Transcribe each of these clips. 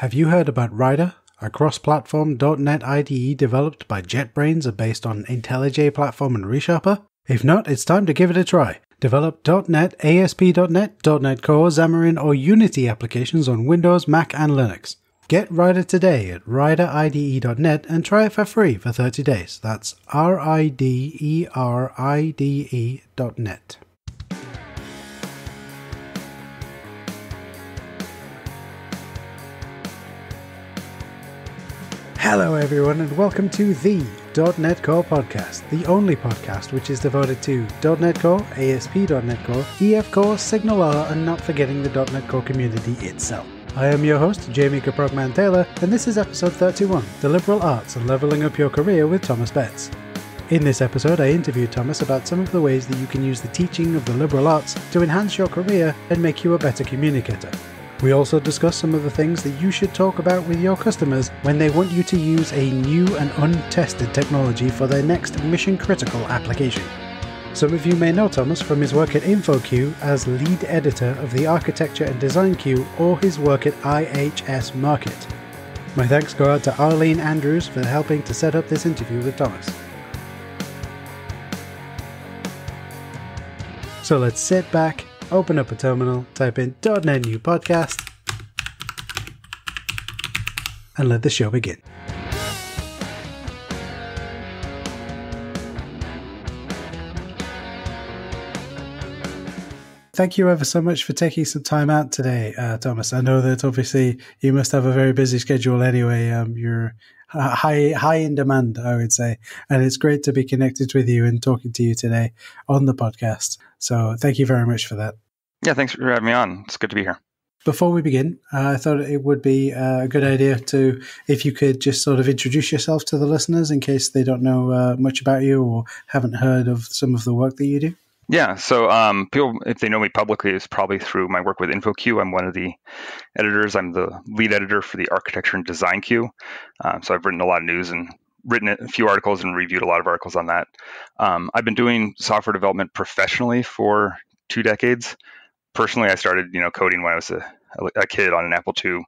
Have you heard about Rider, a cross-platform .NET IDE developed by JetBrains and based on IntelliJ platform and ReSharper? If not, it's time to give it a try. Develop .NET, ASP.NET, .NET Core, Xamarin, or Unity applications on Windows, Mac, and Linux. Get Rider today at rideride.net and try it for free for 30 days. That's R-I-D-E-R-I-D-E dot net. Hello, everyone, and welcome to the .NET Core podcast, the only podcast which is devoted to .NET Core, ASP.NET Core, EF Core, SignalR, and not forgetting the .NET Core community itself. I am your host, Jamie GaProgMan Taylor, and this is episode 31 The Liberal Arts and Leveling Up Your Career with Thomas Betts. In this episode, I interviewed Thomas about some of the ways that you can use the teaching of the liberal arts to enhance your career and make you a better communicator. We also discuss some of the things that you should talk about with your customers when they want you to use a new and untested technology for their next mission critical application. Some of you may know Thomas from his work at InfoQ as lead editor of the Architecture and Design Queue or his work at IHS Markit. My thanks go out to Arlene Andrews for helping to set up this interview with Thomas. So let's sit back, open up a terminal, type in .NET New Podcast, and let the show begin. Thank you ever so much for taking some time out today, uh, Thomas. I know that obviously you must have a very busy schedule anyway. Um, you're high high in demand, I would say, and it's great to be connected with you and talking to you today on the podcast. So thank you very much for that. Yeah, thanks for having me on. It's good to be here. Before we begin, uh, I thought it would be uh, a good idea to, if you could just sort of introduce yourself to the listeners in case they don't know uh, much about you or haven't heard of some of the work that you do. Yeah, so um, people, if they know me publicly, is probably through my work with InfoQ. I'm one of the editors. I'm the lead editor for the Architecture and Design Queue. Um, so I've written a lot of news and written a few articles and reviewed a lot of articles on that. Um, I've been doing software development professionally for two decades. Personally, I started, you know, coding when I was a, a kid on an Apple II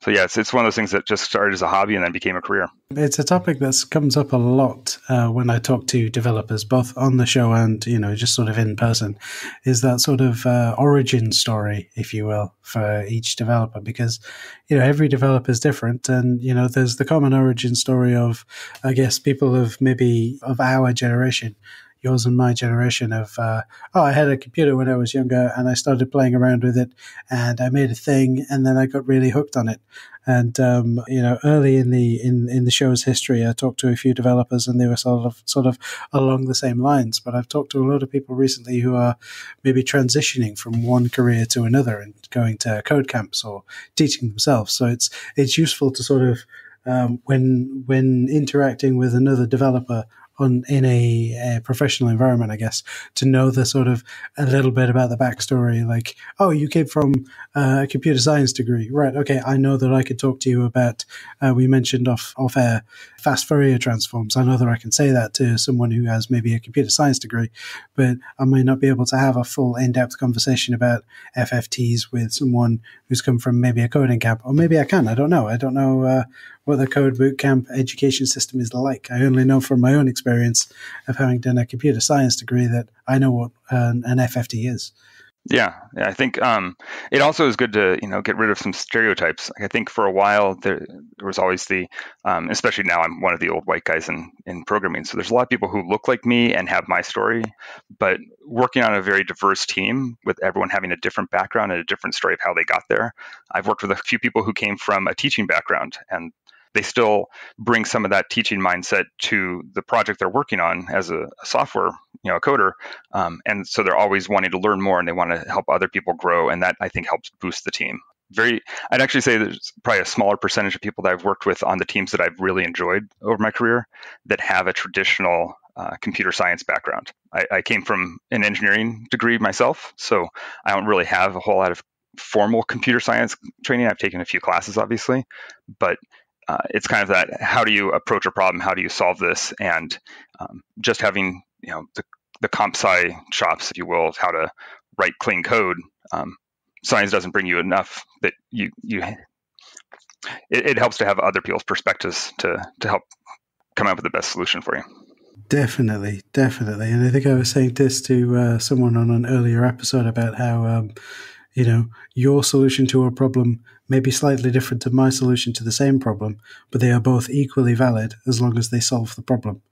so yeah, it's, it's one of those things that just started as a hobby and then became a career. It's a topic that comes up a lot uh, when I talk to developers, both on the show and you know just sort of in person. Is that sort of uh, origin story, if you will, for each developer? Because you know every developer is different, and you know there's the common origin story of, I guess, people of maybe of our generation yours and my generation of uh, oh I had a computer when I was younger and I started playing around with it and I made a thing and then I got really hooked on it. And um, you know early in the in in the show's history I talked to a few developers and they were sort of sort of along the same lines. But I've talked to a lot of people recently who are maybe transitioning from one career to another and going to code camps or teaching themselves. So it's it's useful to sort of um, when when interacting with another developer on in a, a, professional environment, I guess, to know the sort of a little bit about the backstory. Like, oh, you came from uh, a computer science degree, right? Okay, I know that I could talk to you about. Uh, we mentioned off off air fast Fourier transforms. I know that I can say that to someone who has maybe a computer science degree, but I may not be able to have a full in depth conversation about FFTs with someone who's come from maybe a coding camp, or maybe I can. I don't know. I don't know uh, what the code bootcamp education system is like. I only know from my own experience of having done a computer science degree that I know what an, an FFT is. Yeah, yeah, I think um, it also is good to you know get rid of some stereotypes. I think for a while there, there was always the, um, especially now I'm one of the old white guys in in programming. So there's a lot of people who look like me and have my story, but working on a very diverse team with everyone having a different background and a different story of how they got there. I've worked with a few people who came from a teaching background and they still bring some of that teaching mindset to the project they're working on as a, a software you know a coder. Um, and so they're always wanting to learn more and they want to help other people grow and that i think helps boost the team. Very i'd actually say there's probably a smaller percentage of people that i've worked with on the teams that i've really enjoyed over my career that have a traditional uh, computer science background. I, I came from an engineering degree myself so i don't really have a whole lot of formal computer science training. I've taken a few classes obviously but uh, it's kind of that how do you approach a problem how do you solve this and um, just having you know the, the comp sci chops if you will of how to write clean code um, science doesn't bring you enough that you you it, it helps to have other people's perspectives to to help come up with the best solution for you. Definitely, definitely. And I think I was saying this to uh, someone on an earlier episode about how, um, you know, your solution to a problem may be slightly different to my solution to the same problem, but they are both equally valid as long as they solve the problem.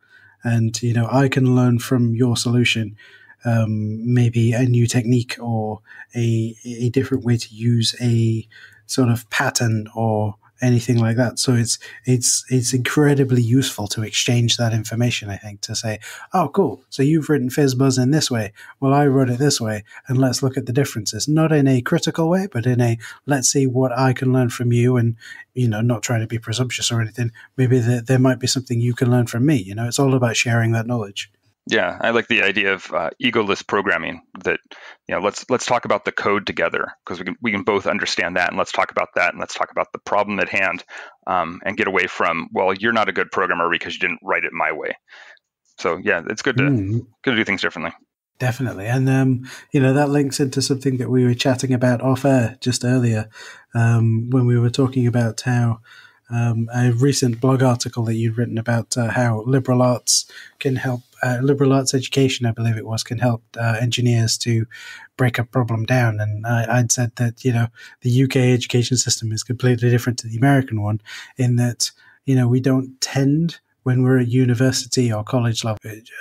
And, you know, I can learn from your solution um, maybe a new technique or a, a different way to use a sort of pattern or anything like that. So it's it's it's incredibly useful to exchange that information. I think to say, oh, cool. So you've written FizzBuzz in this way. Well, I wrote it this way, and let's look at the differences. Not in a critical way, but in a let's see what I can learn from you, and you know, not trying to be presumptuous or anything. Maybe there, there might be something you can learn from me. You know, it's all about sharing that knowledge. Yeah, I like the idea of uh, egoless programming. That you know, let's let's talk about the code together because we can we can both understand that, and let's talk about that, and let's talk about the problem at hand, um, and get away from well, you're not a good programmer because you didn't write it my way. So yeah, it's good to mm. good to do things differently. Definitely, and um, you know that links into something that we were chatting about off air just earlier um, when we were talking about how um, a recent blog article that you'd written about uh, how liberal arts can help, uh, liberal arts education, I believe it was, can help uh, engineers to break a problem down. And I, would said that, you know, the UK education system is completely different to the American one in that, you know, we don't tend when we're at university or college level,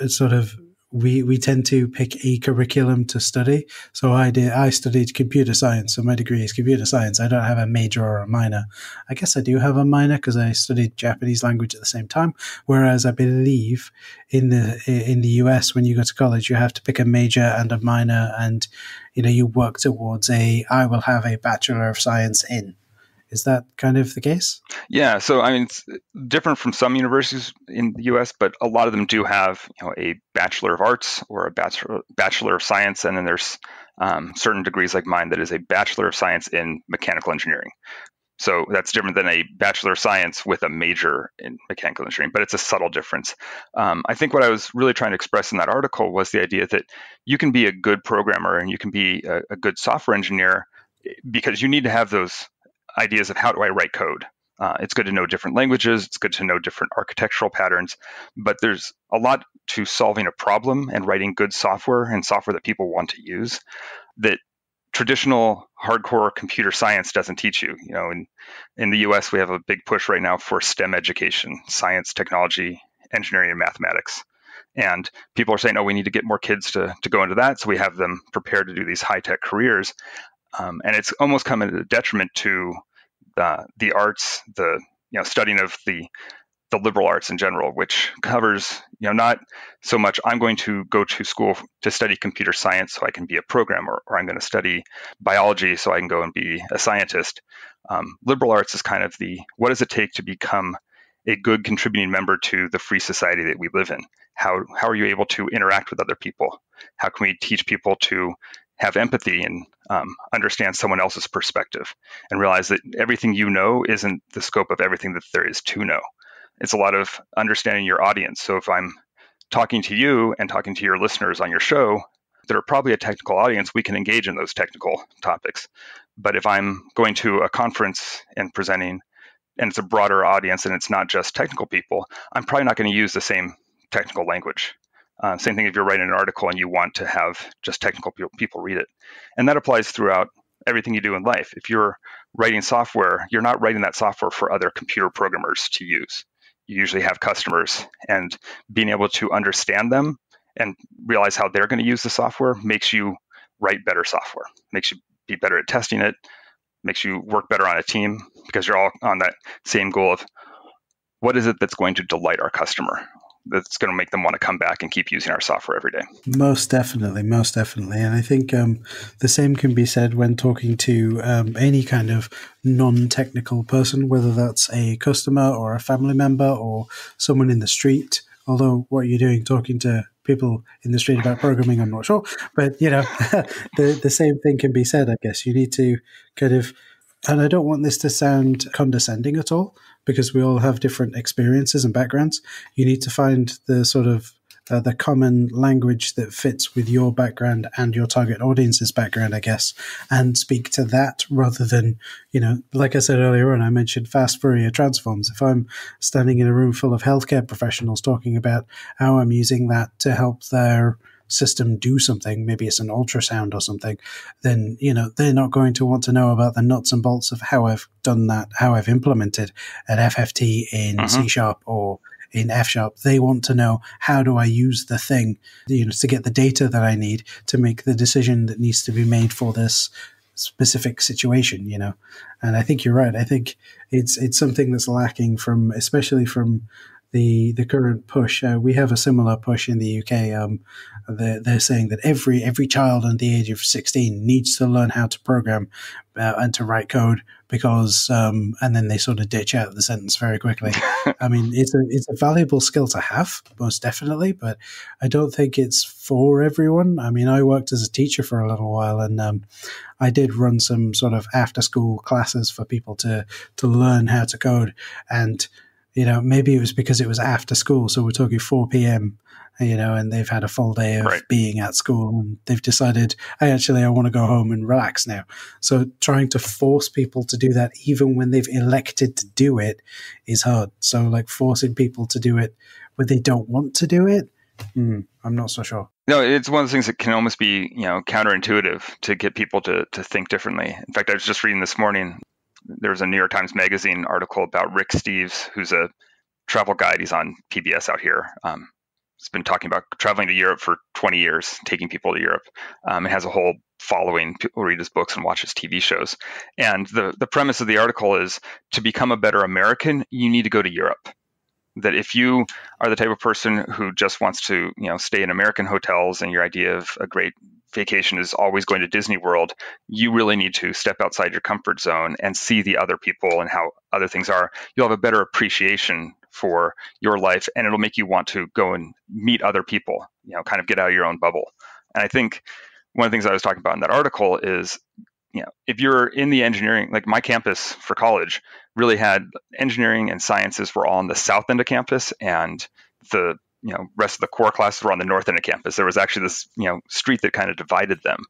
sort of we we tend to pick a curriculum to study. So I did I studied computer science, so my degree is computer science. I don't have a major or a minor. I guess I do have a minor because I studied Japanese language at the same time. Whereas I believe in the in the US, when you go to college, you have to pick a major and a minor, and you know you work towards a I will have a bachelor of science in. Is that kind of the case? Yeah. So I mean, it's different from some universities in the U.S., but a lot of them do have you know a bachelor of arts or a bachelor bachelor of science, and then there's um, certain degrees like mine that is a bachelor of science in mechanical engineering. So that's different than a bachelor of science with a major in mechanical engineering, but it's a subtle difference. Um, I think what I was really trying to express in that article was the idea that you can be a good programmer and you can be a, a good software engineer because you need to have those ideas of how do I write code. Uh, it's good to know different languages. It's good to know different architectural patterns, but there's a lot to solving a problem and writing good software and software that people want to use that traditional hardcore computer science doesn't teach you. You know, in in the U.S. we have a big push right now for STEM education: science, technology, engineering, and mathematics. And people are saying, "Oh, we need to get more kids to to go into that, so we have them prepared to do these high tech careers." Um, and it's almost come at a detriment to the, the arts, the you know studying of the the liberal arts in general, which covers you know not so much I'm going to go to school to study computer science so I can be a programmer, or I'm going to study biology so I can go and be a scientist. Um, liberal arts is kind of the what does it take to become a good contributing member to the free society that we live in? How how are you able to interact with other people? How can we teach people to have empathy and um, understand someone else's perspective and realize that everything you know isn't the scope of everything that there is to know. It's a lot of understanding your audience. So if I'm talking to you and talking to your listeners on your show, that are probably a technical audience, we can engage in those technical topics. But if I'm going to a conference and presenting, and it's a broader audience and it's not just technical people, I'm probably not going to use the same technical language. Uh, same thing if you're writing an article and you want to have just technical people read it. And that applies throughout everything you do in life. If you're writing software, you're not writing that software for other computer programmers to use. You usually have customers, and being able to understand them and realize how they're going to use the software makes you write better software, makes you be better at testing it, makes you work better on a team because you're all on that same goal of what is it that's going to delight our customer? That's going to make them want to come back and keep using our software every day. Most definitely, most definitely, and I think um, the same can be said when talking to um, any kind of non-technical person, whether that's a customer or a family member or someone in the street. Although what you're doing talking to people in the street about programming, I'm not sure, but you know, the the same thing can be said. I guess you need to kind of and I don't want this to sound condescending at all, because we all have different experiences and backgrounds. You need to find the sort of uh, the common language that fits with your background and your target audience's background, I guess, and speak to that rather than, you know, like I said earlier on, I mentioned fast Fourier transforms. If I'm standing in a room full of healthcare professionals talking about how I'm using that to help their system do something, maybe it's an ultrasound or something, then, you know, they're not going to want to know about the nuts and bolts of how I've done that, how I've implemented an FFT in uh-huh. C sharp or in F sharp. They want to know how do I use the thing, you know, to get the data that I need to make the decision that needs to be made for this specific situation, you know. And I think you're right. I think it's it's something that's lacking from, especially from the the current push. Uh, we have a similar push in the UK. Um, they're, they're, saying that every every child under the age of 16 needs to learn how to program uh, and to write code because um, and then they sort of ditch out the sentence very quickly. I mean, it's a it's a valuable skill to have, most definitely, but I don't think it's for everyone. I mean, I worked as a teacher for a little while, and um, I did run some sort of after school classes for people to to learn how to code and you know, maybe it was because it was after school. So we're talking 4 p.m., you know, and they've had a full day of right. being at school and they've decided, I actually, I want to go home and relax now. So trying to force people to do that, even when they've elected to do it, is hard. So like forcing people to do it when they don't want to do it, mm, I'm not so sure. No, it's one of those things that can almost be, you know, counterintuitive to get people to, to think differently. In fact, I was just reading this morning there was a New York Times Magazine article about Rick Steves, who's a travel guide. He's on PBS out here. Um, he's been talking about traveling to Europe for 20 years, taking people to Europe. Um, and has a whole following. People read his books and watch his TV shows. And the the premise of the article is to become a better American, you need to go to Europe. That if you are the type of person who just wants to, you know, stay in American hotels and your idea of a great vacation is always going to Disney World, you really need to step outside your comfort zone and see the other people and how other things are. You'll have a better appreciation for your life and it'll make you want to go and meet other people, you know, kind of get out of your own bubble. And I think one of the things I was talking about in that article is, you know, if you're in the engineering, like my campus for college really had engineering and sciences were all on the south end of campus and the you know rest of the core classes were on the north end of campus. There was actually this you know street that kind of divided them,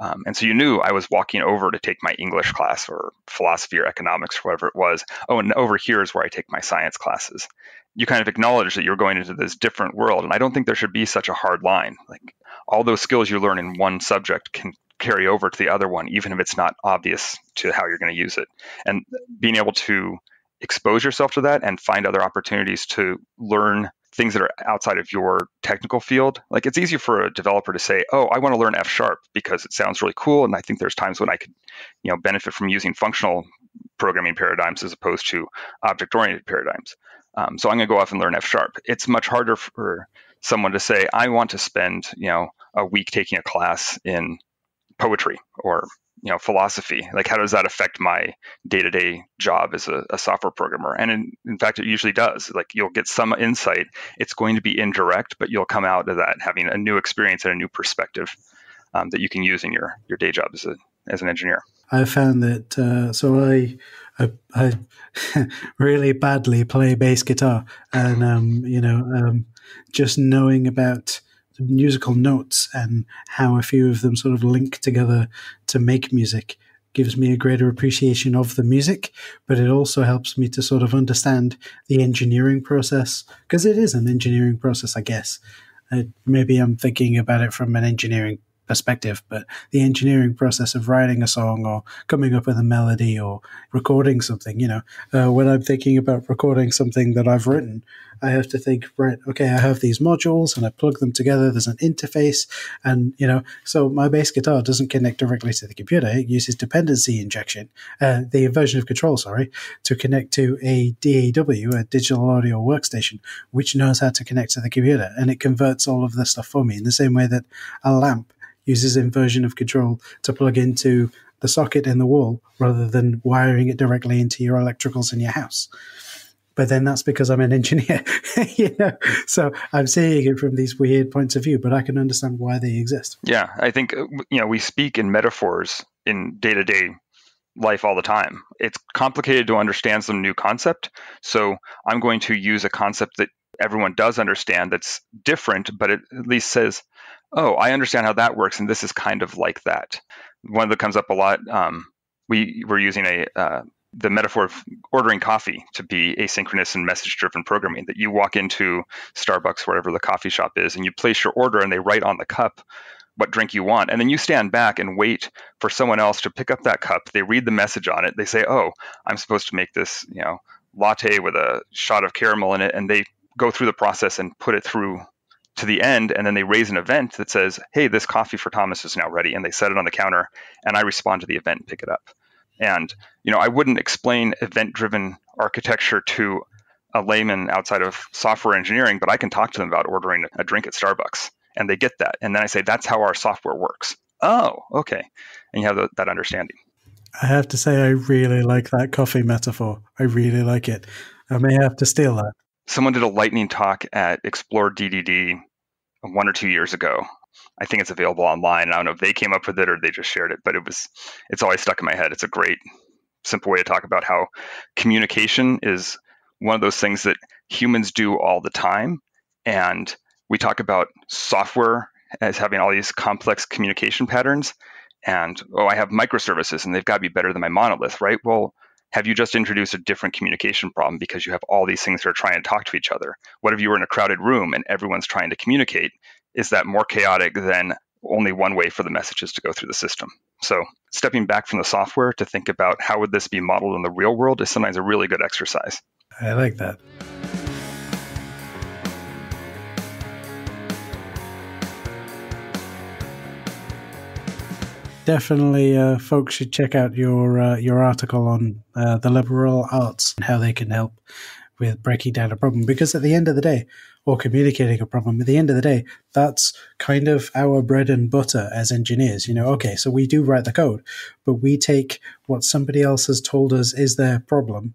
um, and so you knew I was walking over to take my English class or philosophy or economics or whatever it was. Oh, and over here is where I take my science classes. You kind of acknowledge that you're going into this different world, and I don't think there should be such a hard line. Like all those skills you learn in one subject can carry over to the other one, even if it's not obvious to how you're going to use it. And being able to expose yourself to that and find other opportunities to learn things that are outside of your technical field. Like it's easier for a developer to say, "Oh, I want to learn F sharp because it sounds really cool," and I think there's times when I could, you know, benefit from using functional programming paradigms as opposed to object-oriented paradigms. Um, so I'm going to go off and learn F sharp. It's much harder for someone to say, "I want to spend, you know, a week taking a class in poetry or you know philosophy like how does that affect my day-to-day job as a, a software programmer? And in, in, fact it usually does. Like you'll get some insight. It's going to be indirect but you'll come out of that having a new experience and a new perspective um, that you can use in your your day job as a as an engineer. I found that uh, so i I, I really badly play bass guitar. And um, you know um, just knowing about musical notes and how a few of them sort of link together to make music gives me a greater appreciation of the music, but it also helps me to sort of understand the engineering process because it is an engineering process, I guess. Uh, maybe I'm thinking about it from an engineering perspective, but the engineering process of writing a song or coming up with a melody or recording something, you know, uh, when I'm thinking about recording something that I've written, I have to think, right, okay, I have these modules and I plug them together. There's an interface. And, you know, so my bass guitar doesn't connect directly to the computer. It uses dependency injection, uh, the inversion of control, sorry, to connect to a DAW, a digital audio workstation, which knows how to connect to the computer. And it converts all of this stuff for me in the same way that a lamp uses inversion of control to plug into the socket in the wall rather than wiring it directly into your electricals in your house but then that's because I'm an engineer, you know. So I'm seeing it from these weird points of view, but I can understand why they exist. Yeah, I think uh, you know we speak in metaphors in day to day life all the time. It's complicated to understand some new concept, so I'm going to use a concept that everyone does understand that's different, but it at least says, oh, I understand how that works, and this is kind of like that. One that comes up a lot. Um, we were using a uh, the metaphor of ordering coffee to be asynchronous and message driven programming that you walk into Starbucks, wherever the coffee shop is, and you place your order and they write on the cup what drink you want. And then you stand back and wait for someone else to pick up that cup. They read the message on it. They say, oh, I'm supposed to make this, you know, latte with a shot of caramel in it. And they go through the process and put it through to the end and then they raise an event that says hey this coffee for thomas is now ready and they set it on the counter and i respond to the event and pick it up. And you know i wouldn't explain event driven architecture to a layman outside of software engineering but i can talk to them about ordering a drink at starbucks and they get that. And then i say that's how our software works. Oh okay. And you have the, that understanding. I have to say i really like that coffee metaphor. I really like it. I may have to steal that someone did a lightning talk at Explore DDD one or two years ago. I think it's available online. I don't know if they came up with it or they just shared it, but it was it's always stuck in my head. It's a great simple way to talk about how communication is one of those things that humans do all the time and we talk about software as having all these complex communication patterns and oh I have microservices and they've got to be better than my monolith, right? Well, have you just introduced a different communication problem because you have all these things that are trying to talk to each other? What if you were in a crowded room and everyone's trying to communicate? Is that more chaotic than only one way for the messages to go through the system? So, stepping back from the software to think about how would this be modeled in the real world is sometimes a really good exercise. I like that. Definitely uh, folks should check out your uh, your article on uh, the liberal arts and how they can help with breaking down a problem. Because at the end of the day or communicating a problem at the end of the day that's kind of our bread and butter as engineers you know. Okay so we do write the code but we take what somebody else has told us is their problem.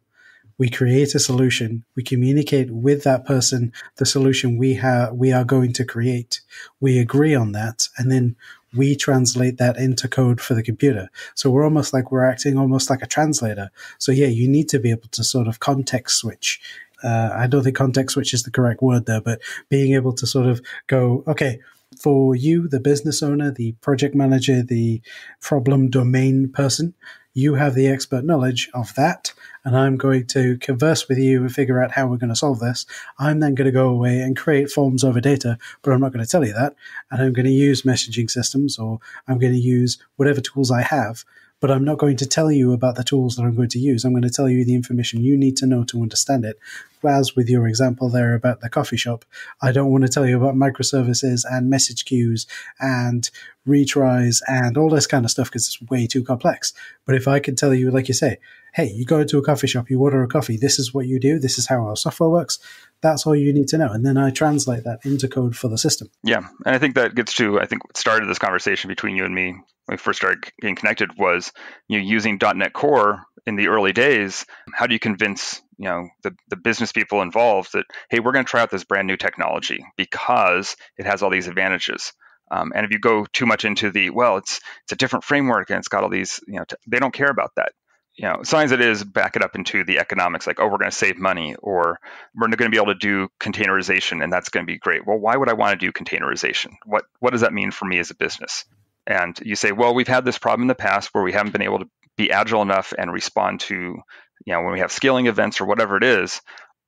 We create a solution. We communicate with that person the solution we have we are going to create. We agree on that and then we translate that into code for the computer. So we're almost like we're acting almost like a translator. So yeah, you need to be able to sort of context switch. Uh, I don't think context switch is the correct word there, but being able to sort of go, okay, for you, the business owner, the project manager, the problem domain person, you have the expert knowledge of that and I'm going to converse with you and figure out how we're going to solve this. I'm then going to go away and create forms over data, but I'm not going to tell you that. And I'm going to use messaging systems or I'm going to use whatever tools I have but I'm not going to tell you about the tools that I'm going to use. I'm going to tell you the information you need to know to understand it. As with your example there about the coffee shop, I don't want to tell you about microservices and message queues and retries and all this kind of stuff because it's way too complex. But if I can tell you, like you say, hey, you go into a coffee shop, you order a coffee, this is what you do, this is how our software works, that's all you need to know. And then I translate that into code for the system. Yeah. And I think that gets to, I think what started this conversation between you and me when we first started getting connected was you know, using .NET Core in the early days. How do you convince you know the, the business people involved that hey, we're going to try out this brand new technology because it has all these advantages. Um, and if you go too much into the well, it's it's a different framework and it's got all these you know t- they don't care about that you know, signs it is back it up into the economics, like, oh, we're going to save money, or we're going to be able to do containerization, and that's going to be great. Well, why would I want to do containerization? What what does that mean for me as a business? And you say, well, we've had this problem in the past where we haven't been able to be agile enough and respond to, you know, when we have scaling events or whatever it is,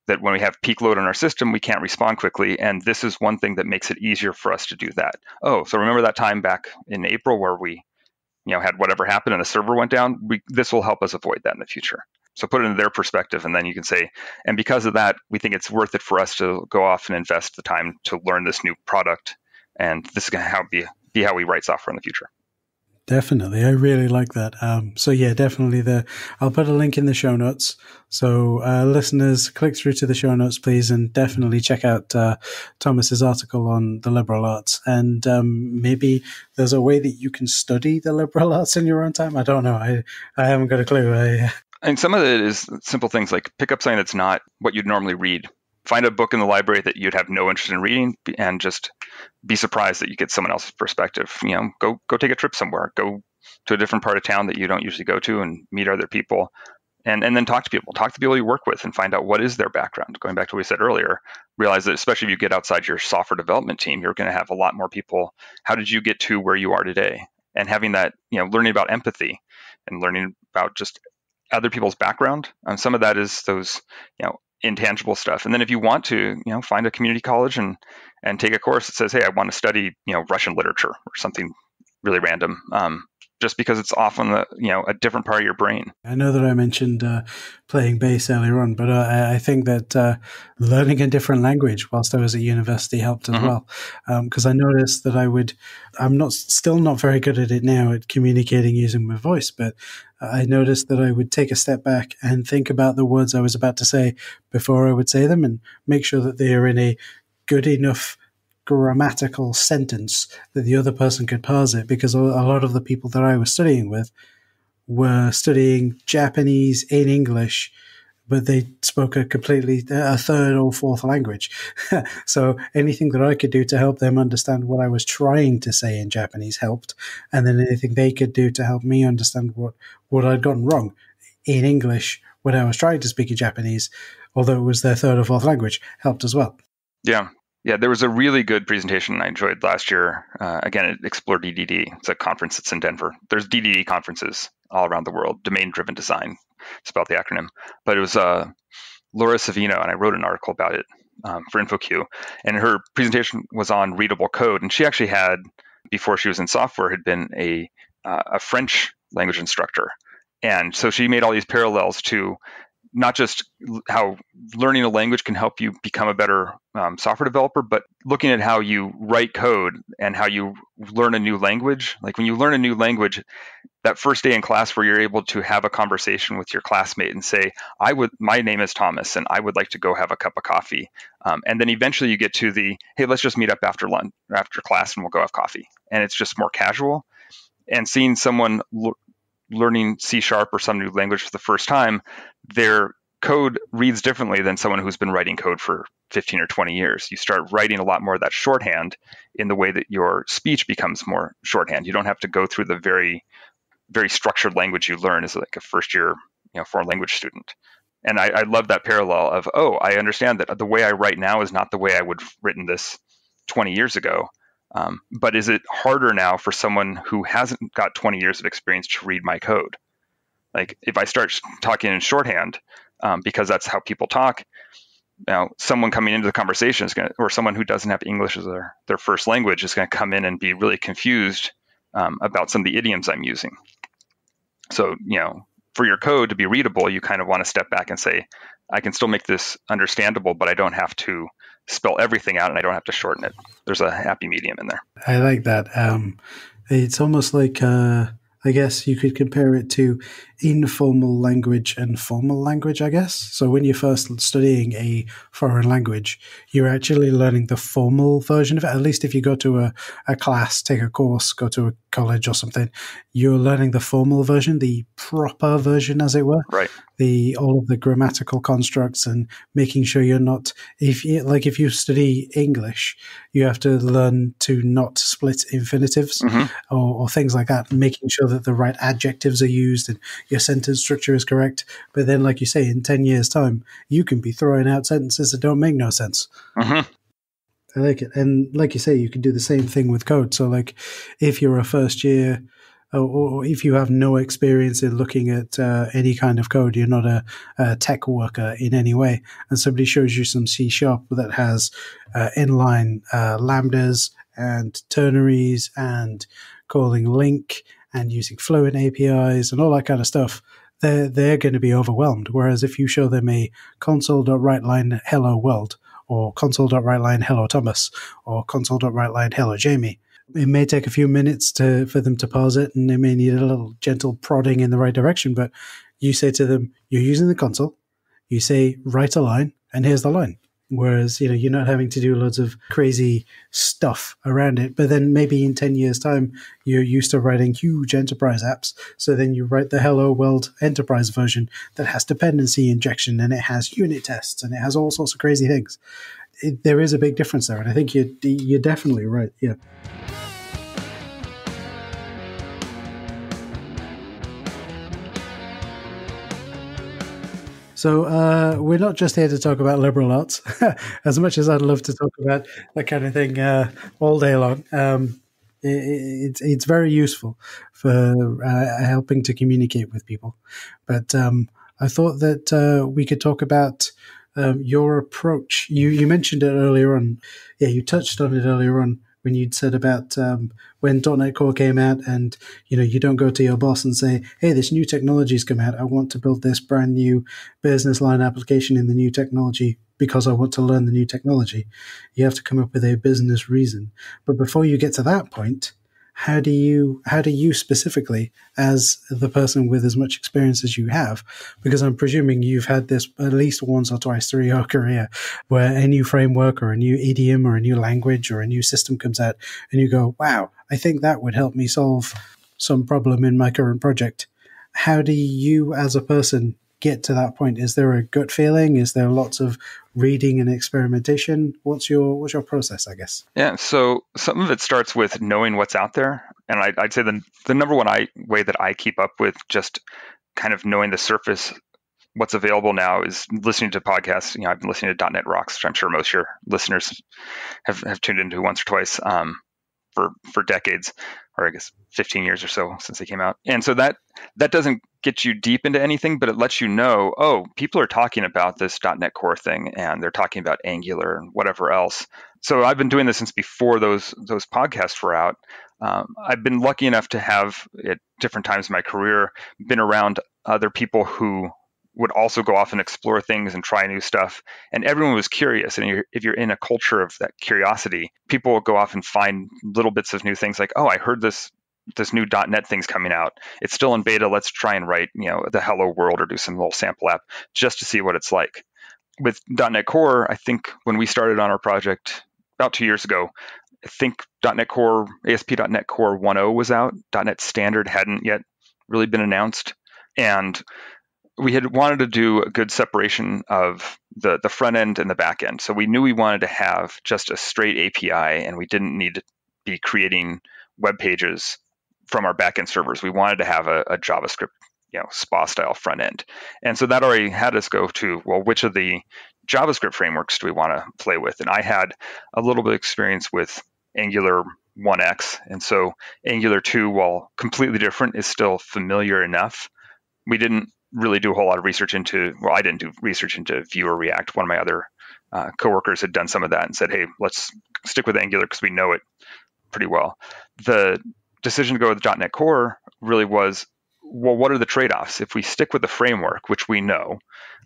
that when we have peak load on our system, we can't respond quickly. And this is one thing that makes it easier for us to do that. Oh, so remember that time back in April where we you know had whatever happened and the server went down we, this will help us avoid that in the future so put it in their perspective and then you can say and because of that we think it's worth it for us to go off and invest the time to learn this new product and this is going to be, be how we write software in the future Definitely. I really like that. Um, so yeah, definitely the, I'll put a link in the show notes. So, uh, listeners, click through to the show notes, please, and definitely check out, uh, Thomas's article on the liberal arts. And, um, maybe there's a way that you can study the liberal arts in your own time. I don't know. I, I haven't got a clue. I, and some of it is simple things like pick up something that's not what you'd normally read find a book in the library that you'd have no interest in reading and just be surprised that you get someone else's perspective. You know go go take a trip somewhere. Go to a different part of town that you don't usually go to and meet other people. And and then talk to people. Talk to people you work with and find out what is their background. Going back to what we said earlier realize that especially if you get outside your software development team you're going to have a lot more people. How did you get to where you are today? And having that you know learning about empathy and learning about just other people's background um, some of that is those you know intangible stuff. And then if you want to you know find a community college and and take a course that says hey i want to study you know russian literature or something really random um, just because it's often the you know a different part of your brain. I know that I mentioned uh, playing bass earlier on, but uh, I think that uh, learning a different language whilst I was at university helped as mm-hmm. well. Because um, I noticed that I would, I'm not still not very good at it now at communicating using my voice, but I noticed that I would take a step back and think about the words I was about to say before I would say them, and make sure that they are in a good enough grammatical sentence that the other person could parse it because a lot of the people that I was studying with were studying Japanese in English, but they spoke a completely a third or fourth language. so anything that I could do to help them understand what I was trying to say in Japanese helped, and then anything they could do to help me understand what what I'd gotten wrong in English when I was trying to speak in Japanese, although it was their third or fourth language, helped as well. Yeah, yeah, there was a really good presentation I enjoyed last year. Uh, again, at Explore DDD. It's a conference that's in Denver. There's DDD conferences all around the world, domain driven design, spelled the acronym. But it was uh, Laura Savino, and I wrote an article about it um, for InfoQ. And her presentation was on readable code. And she actually had, before she was in software, had been a, uh, a French language instructor. And so she made all these parallels to not just how learning a language can help you become a better um, software developer, but looking at how you write code and how you learn a new language. Like when you learn a new language, that first day in class where you're able to have a conversation with your classmate and say, "I would, my name is Thomas, and I would like to go have a cup of coffee," um, and then eventually you get to the, "Hey, let's just meet up after lunch, after class, and we'll go have coffee," and it's just more casual. And seeing someone learning C sharp or some new language for the first time, their code reads differently than someone who's been writing code for 15 or 20 years. You start writing a lot more of that shorthand in the way that your speech becomes more shorthand. You don't have to go through the very, very structured language you learn as like a first year, you know, foreign language student. And I, I love that parallel of, oh, I understand that the way I write now is not the way I would have written this 20 years ago. Um, but is it harder now for someone who hasn't got 20 years of experience to read my code? Like if I start talking in shorthand, um, because that's how people talk, now someone coming into the conversation is going to, or someone who doesn't have English as their, their first language is going to come in and be really confused um, about some of the idioms I'm using. So, you know, for your code to be readable, you kind of want to step back and say, I can still make this understandable, but I don't have to spell everything out and I don't have to shorten it. There's a happy medium in there. I like that. Um, it's almost like uh, I guess you could compare it to informal language and formal language, I guess. So when you're first studying a foreign language, you're actually learning the formal version of it. At least if you go to a, a class, take a course, go to a college or something, you're learning the formal version, the proper version, as it were. Right. The all of the grammatical constructs and making sure you're not if you like if you study English, you have to learn to not split infinitives mm-hmm. or, or things like that, making sure that the right adjectives are used and your sentence structure is correct. But then, like you say, in 10 years' time, you can be throwing out sentences that don't make no sense. Mm-hmm. I like it. And like you say, you can do the same thing with code. So, like, if you're a first year, or, if you have no experience in looking at uh, any kind of code, you're not a, a, tech worker in any way, and somebody shows you some C sharp that has uh, inline uh, lambdas and ternaries and calling LINQ and using Fluent APIs and all that kind of stuff, they're, they're going to be overwhelmed. Whereas if you show them a console.writeline hello world or console.writeline hello Thomas or console.writeline hello Jamie, it may take a few minutes to for them to pause it and they may need a little gentle prodding in the right direction. But you say to them, you're using the console, you say, write a line, and here's the line. Whereas, you know, you're not having to do loads of crazy stuff around it. But then maybe in 10 years' time, you're used to writing huge enterprise apps. So then you write the Hello World enterprise version that has dependency injection and it has unit tests and it has all sorts of crazy things. It, there is a big difference there. And I think you're, you're definitely right. Yeah. So uh, we're not just here to talk about liberal arts, as much as I'd love to talk about that kind of thing uh, all day long. Um, it, it's very useful for uh, helping to communicate with people. But um, I thought that uh, we could talk about um, your approach. You you mentioned it earlier on. Yeah, you touched on it earlier on when you'd said about um, when .NET Core came out, and you know you don't go to your boss and say, "Hey, this new technology's come out. I want to build this brand new business line application in the new technology because I want to learn the new technology." You have to come up with a business reason. But before you get to that point, how do you how do you specifically as the person with as much experience as you have because i'm presuming you've had this at least once or twice through your career where a new framework or a new idiom or a new language or a new system comes out and you go wow i think that would help me solve some problem in my current project. How do you as a person get to that point? Is there a gut feeling? Is there lots of reading and experimentation? What's your what's your process? I guess. Yeah. So some of it starts with knowing what's out there, and I, would say the the number one I, way that I keep up with just kind of knowing the surface. What's available now is listening to podcasts. You know, I've been listening to .NET Rocks, which I'm sure most of your listeners have, have tuned into once or twice um, for for decades or I guess 15 years or so since they came out. And so that that doesn't get you deep into anything, but it lets you know, oh, people are talking about this .NET Core thing, and they're talking about Angular and whatever else. So I've been doing this since before those those podcasts were out. Um, I've been lucky enough to have at different times in my career been around other people who would also go off and explore things and try new stuff. And everyone was curious. And if you're in a culture of that curiosity, people will go off and find little bits of new things like, oh, I heard this this new .NET thing's coming out. It's still in beta. Let's try and write, you know, the hello world or do some little sample app just to see what it's like. With .NET Core, I think when we started on our project about two years ago, I think .NET Core, ASP.NET Core 1.0 was out. .NET Standard hadn't yet really been announced. And we had wanted to do a good separation of the, the front end and the back end. So we knew we wanted to have just a straight API and we didn't need to be creating web pages from our backend servers. We wanted to have a, a JavaScript, you know, SPA style front end. And so that already had us go to, well, which of the JavaScript frameworks do we want to play with? And I had a little bit of experience with Angular 1x. And so Angular 2, while completely different, is still familiar enough. We didn't really do a whole lot of research into. Well, I didn't do research into Vue or React. One of my other uh, coworkers had done some of that and said, "Hey, let's stick with Angular because we know it pretty well." The decision to go with .NET Core really was, well, what are the trade-offs if we stick with the framework, which we know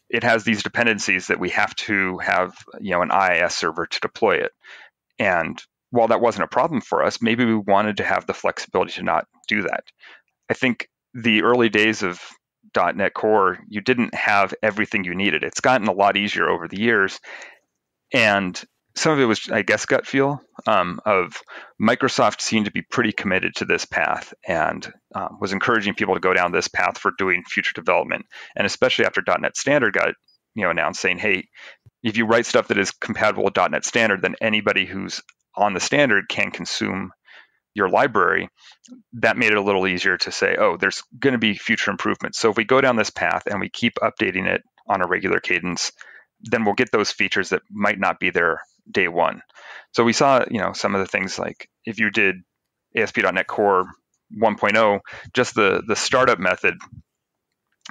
it has these dependencies that we have to have, you know, an IIS server to deploy it, and while that wasn't a problem for us, maybe we wanted to have the flexibility to not do that. I think the early days of .NET Core, you didn't have everything you needed. It's gotten a lot easier over the years, and some of it was, I guess, gut feel um, of Microsoft seemed to be pretty committed to this path and um, was encouraging people to go down this path for doing future development. And especially after .NET Standard got you know announced, saying, "Hey, if you write stuff that is compatible with .NET Standard, then anybody who's on the standard can consume your library, that made it a little easier to say, oh, there's going to be future improvements. So if we go down this path and we keep updating it on a regular cadence, then we'll get those features that might not be there day one. So we saw, you know, some of the things like if you did ASP.NET Core 1.0, just the the startup method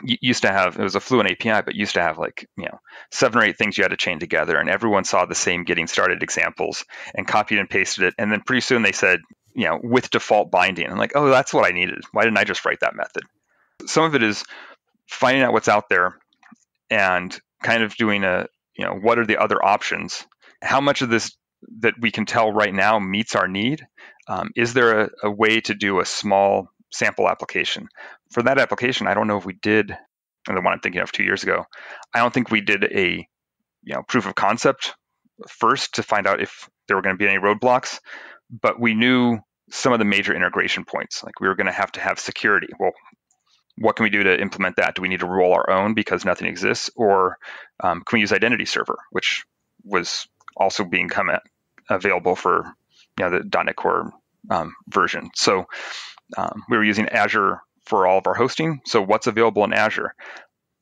used to have it was a fluent API, but used to have like you know seven or eight things you had to chain together, and everyone saw the same getting started examples and copied and pasted it, and then pretty soon they said, you know, with default binding. I'm like, oh, that's what I needed. Why didn't I just write that method? Some of it is finding out what's out there and kind of doing a, you know, what are the other options? How much of this that we can tell right now meets our need? Um, is there a, a way to do a small sample application? For that application, I don't know if we did, and the one I'm thinking of two years ago, I don't think we did a, you know, proof of concept first to find out if there were going to be any roadblocks but we knew some of the major integration points. Like we were going to have to have security. Well, what can we do to implement that? Do we need to roll our own because nothing exists, or um, can we use Identity Server, which was also being come at, available for you know the .NET Core um, version? So um, we were using Azure for all of our hosting. So what's available in Azure?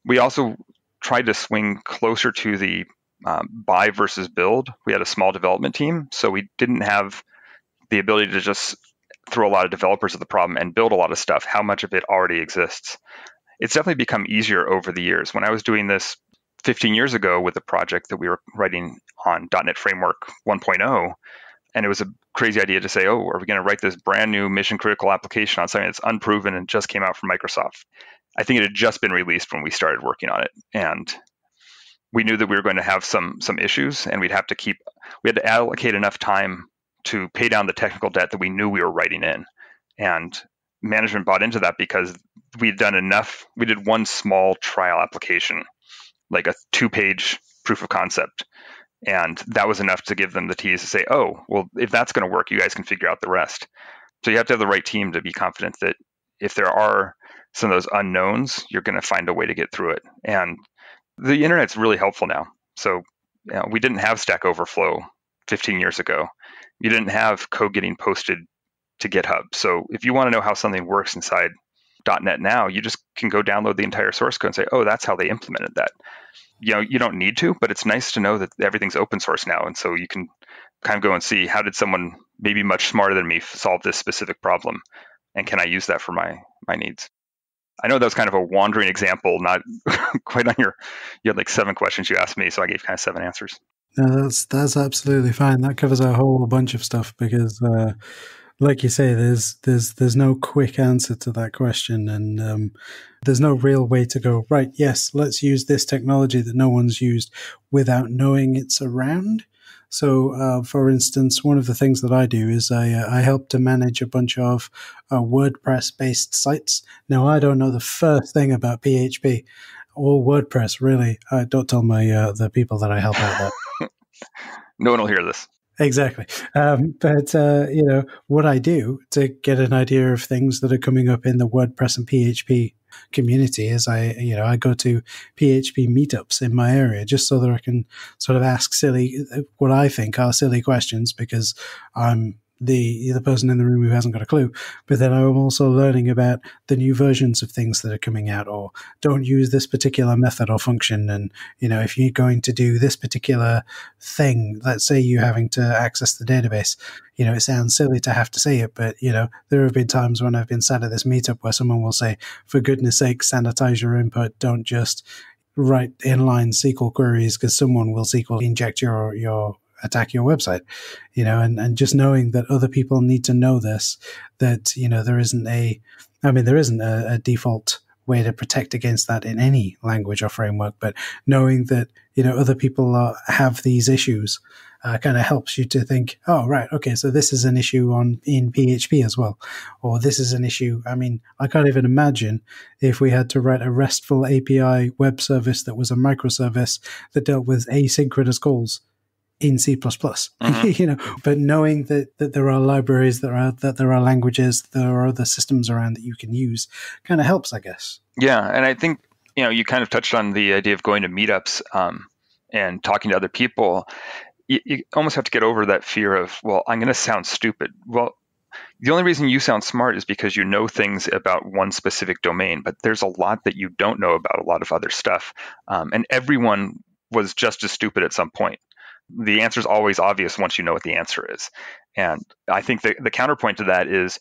We also tried to swing closer to the um, buy versus build. We had a small development team, so we didn't have the ability to just throw a lot of developers at the problem and build a lot of stuff. How much of it already exists? It's definitely become easier over the years. When I was doing this 15 years ago with a project that we were writing on .NET Framework 1.0, and it was a crazy idea to say, "Oh, are we going to write this brand new mission critical application on something that's unproven and just came out from Microsoft?" I think it had just been released when we started working on it, and we knew that we were going to have some some issues, and we'd have to keep we had to allocate enough time to pay down the technical debt that we knew we were writing in, and management bought into that because we'd done enough. We did one small trial application, like a two-page proof of concept, and that was enough to give them the tease to say, "Oh, well, if that's going to work, you guys can figure out the rest." So you have to have the right team to be confident that if there are some of those unknowns, you're going to find a way to get through it. And the internet's really helpful now. So you know, we didn't have Stack Overflow 15 years ago. You didn't have code getting posted to GitHub. So if you want to know how something works inside .NET now, you just can go download the entire source code and say, "Oh, that's how they implemented that." You know, you don't need to, but it's nice to know that everything's open source now, and so you can kind of go and see how did someone maybe much smarter than me solve this specific problem, and can I use that for my my needs? I know that was kind of a wandering example, not quite on your. You had like seven questions you asked me, so I gave kind of seven answers. No, that's that's absolutely fine. That covers a whole bunch of stuff because, uh, like you say, there's there's there's no quick answer to that question, and um, there's no real way to go. Right? Yes, let's use this technology that no one's used without knowing it's around. So, uh, for instance, one of the things that I do is I, uh, I help to manage a bunch of uh, WordPress based sites. Now, I don't know the first thing about PHP or WordPress, really. I don't tell my uh, the people that I help out that. no one will hear this. Exactly. Um, but, uh, you know, what I do to get an idea of things that are coming up in the WordPress and PHP community is I, you know, I go to PHP meetups in my area just so that I can sort of ask silly, what I think are silly questions because I'm the the person in the room who hasn't got a clue. But then I'm also learning about the new versions of things that are coming out, or don't use this particular method or function. And you know, if you're going to do this particular thing, let's say you're having to access the database, you know, it sounds silly to have to say it, but you know, there have been times when I've been sat at this meetup where someone will say, "For goodness sake, sanitize your input. Don't just." write inline SQL queries because someone will SQL inject your your attack your website, you know, and, and just knowing that other people need to know this, that, you know, there isn't a, I mean, there isn't a, a default way to protect against that in any language or framework, but knowing that, you know, other people are, have these issues uh, kind of helps you to think, oh, right, okay, so this is an issue on in PHP as well, or this is an issue. I mean, I can't even imagine if we had to write a RESTful API web service that was a microservice that dealt with asynchronous calls in C++. Mm-hmm. you know, but knowing that, that there are libraries, that are that there are languages, there are other systems around that you can use, kind of helps, I guess. Yeah, and I think you know you kind of touched on the idea of going to meetups um, and talking to other people. You, you almost have to get over that fear of, well, I'm going to sound stupid. Well, the only reason you sound smart is because you know things about one specific domain, but there's a lot that you don't know about a lot of other stuff. Um, and everyone was just as stupid at some point the answer is always obvious once you know what the answer is. And I think the, the counterpoint to that is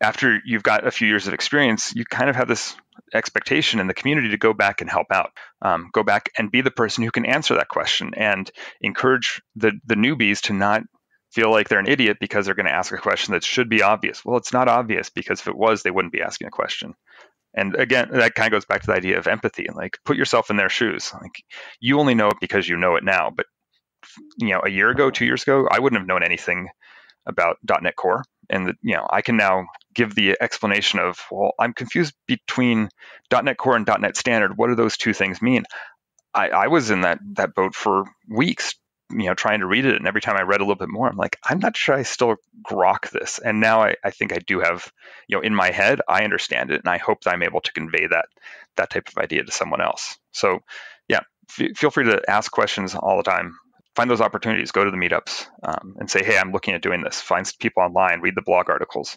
after you've got a few years of experience, you kind of have this expectation in the community to go back and help out, um, go back and be the person who can answer that question and encourage the, the newbies to not feel like they're an idiot because they're going to ask a question that should be obvious. Well, it's not obvious because if it was, they wouldn't be asking a question. And again, that kind of goes back to the idea of empathy. Like, put yourself in their shoes. Like, you only know it because you know it now, but you know a year ago, two years ago, I wouldn't have known anything about .NET Core, and the, you know I can now give the explanation of well, I'm confused between .NET Core and .NET Standard. What do those two things mean? I, I was in that that boat for weeks, you know, trying to read it, and every time I read a little bit more, I'm like, I'm not sure I still grok this. And now I, I think I do have, you know, in my head, I understand it, and I hope that I'm able to convey that that type of idea to someone else. So, yeah, f- feel free to ask questions all the time find those opportunities. Go to the meetups um, and say, "Hey, I'm looking at doing this." Find people online, read the blog articles.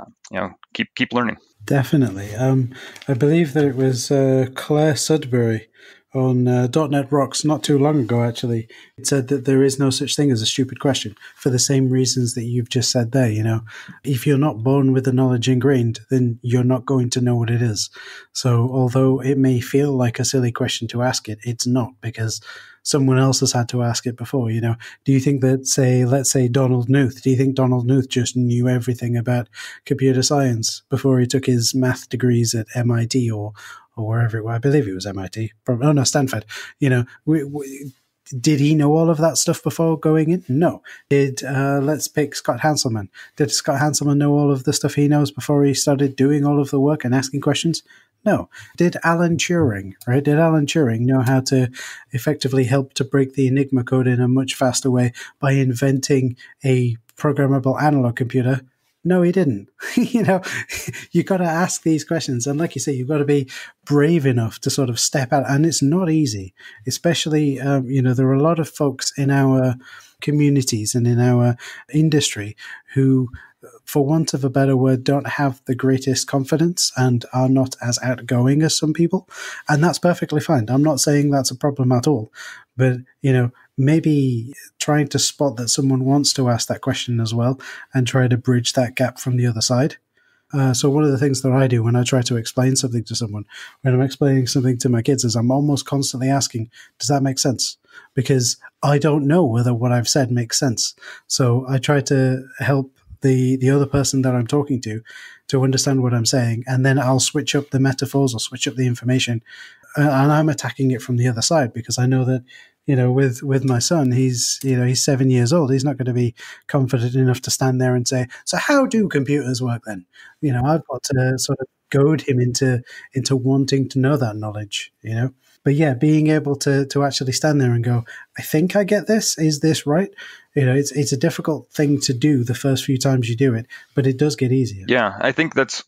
Um, you know, keep keep learning. Definitely. Um, I believe that it was uh, Clare Sudbery on uh, .NET Rocks not too long ago. Actually, it said that there is no such thing as a stupid question for the same reasons that you've just said there. You know, if you're not born with the knowledge ingrained, then you're not going to know what it is. So, although it may feel like a silly question to ask it, it's not because someone else has had to ask it before. You know, do you think that, say, let's say Donald Knuth, do you think Donald Knuth just knew everything about computer science before he took his math degrees at MIT or or wherever it was? I believe it was MIT. Probably, oh no, Stanford. You know, we, we, did he know all of that stuff before going in? No. Did uh, let's pick Scott Hanselman? Did Scott Hanselman know all of the stuff he knows before he started doing all of the work and asking questions? No. Did Alan Turing, right? Did Alan Turing know how to effectively help to break the Enigma code in a much faster way by inventing a programmable analog computer? No, he didn't. you know, you got to ask these questions. And like you say, you've got to be brave enough to sort of step out. And it's not easy, especially, um, you know, there are a lot of folks in our communities and in our industry who for want of a better word, don't have the greatest confidence and are not as outgoing as some people. And that's perfectly fine. I'm not saying that's a problem at all. But, you know, maybe trying to spot that someone wants to ask that question as well and try to bridge that gap from the other side. Uh, so one of the things that I do when I try to explain something to someone, when I'm explaining something to my kids, is I'm almost constantly asking, "Does that make sense?" Because I don't know whether what I've said makes sense. So I try to help the the other person that I'm talking to to understand what I'm saying, and then I'll switch up the metaphors or switch up the information, and I'm attacking it from the other side because I know that you know with with my son, he's you know he's seven years old. He's not going to be confident enough to stand there and say, "So how do computers work?" Then you know I've got to sort of goad him into into wanting to know that knowledge. You know but yeah, being able to to actually stand there and go, I think I get this. Is this right? You know, it's it's a difficult thing to do the first few times you do it, but it does get easier. Yeah, I think that's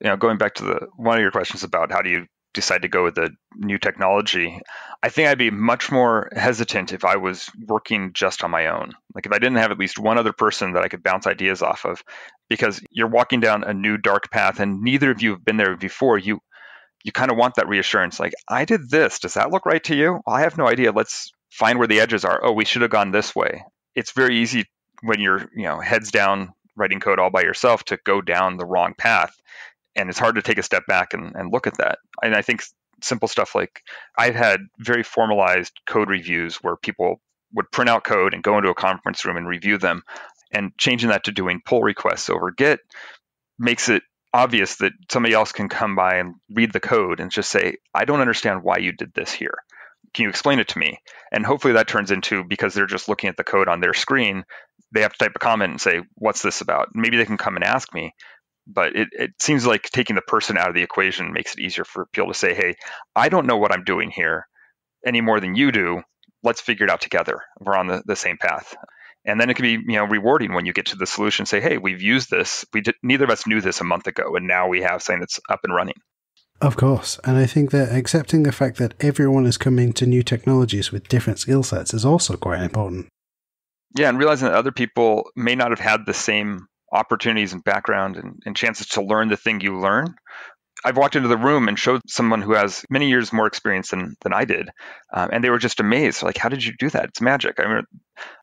you know going back to the one of your questions about how do you decide to go with the new technology, I think I'd be much more hesitant if I was working just on my own. Like if I didn't have at least one other person that I could bounce ideas off of, because you're walking down a new dark path and neither of you have been there before. You you kind of want that reassurance like i did this. Does that look right to you? I have no idea. Let's find where the edges are. Oh we should have gone this way. It's very easy when you're you know heads down writing code all by yourself to go down the wrong path and it's hard to take a step back and, and look at that and i think simple stuff like i've had very formalized code reviews where people would print out code and go into a conference room and review them and changing that to doing pull requests over git makes it obvious that somebody else can come by and read the code and just say, I don't understand why you did this here. Can you explain it to me? And hopefully that turns into because they're just looking at the code on their screen, they have to type a comment and say, What's this about? Maybe they can come and ask me. But it, it seems like taking the person out of the equation makes it easier for people to say, Hey, I don't know what I'm doing here any more than you do. Let's figure it out together. We're on the, the same path. And then it can be you know rewarding when you get to the solution say hey we've used this. We did neither of us knew this a month ago and now we have something that's up and running. Of course. And i think that accepting the fact that everyone is coming to new technologies with different skill sets is also quite important. Yeah and realizing that other people may not have had the same opportunities and background and, and chances to learn the thing you learn I've walked into the room and showed someone who has many years more experience than than I did, um, and they were just amazed. Like, how did you do that? It's magic. I remember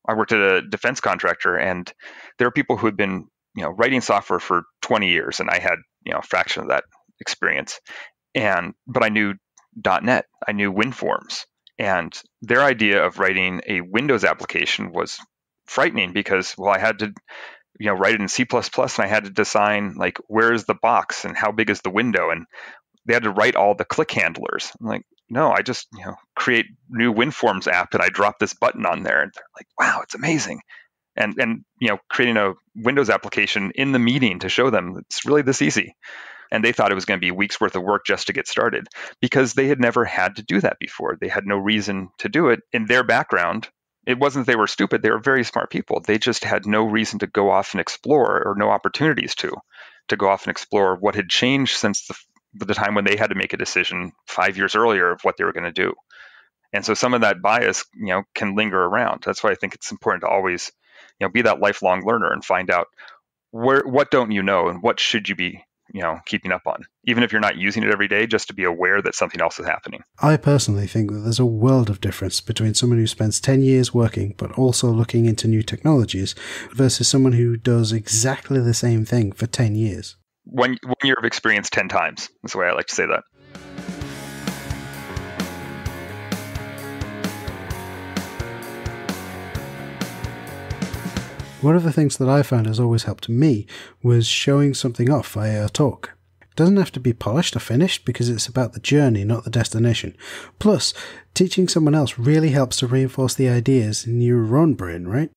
I worked at a defense contractor, and there are people who had been you know writing software for 20 years, and I had you know a fraction of that experience. And but I knew .NET, I knew WinForms, and their idea of writing a Windows application was frightening because well, I had to you know write it in C++ and I had to design like where is the box and how big is the window and they had to write all the click handlers. I'm like, no, I just you know create new WinForms app and I drop this button on there and they're like, wow, it's amazing. And and you know creating a Windows application in the meeting to show them it's really this easy. And they thought it was going to be weeks worth of work just to get started because they had never had to do that before. They had no reason to do it. In their background, it wasn't they were stupid they were very smart people. They just had no reason to go off and explore or no opportunities to to go off and explore what had changed since the, the time when they had to make a decision five years earlier of what they were going to do. And so some of that bias you know can linger around. That's why i think it's important to always you know be that lifelong learner and find out where what don't you know and what should you be you know keeping up on even if you're not using it every day just to be aware that something else is happening. I personally think that there's a world of difference between someone who spends 10 years working but also looking into new technologies versus someone who does exactly the same thing for 10 years. One, one year of experience 10 times is the way i like to say that One of the things that I found has always helped me was showing something off via a talk. It doesn't have to be polished or finished because it's about the journey, not the destination. Plus, teaching someone else really helps to reinforce the ideas in your own brain, right?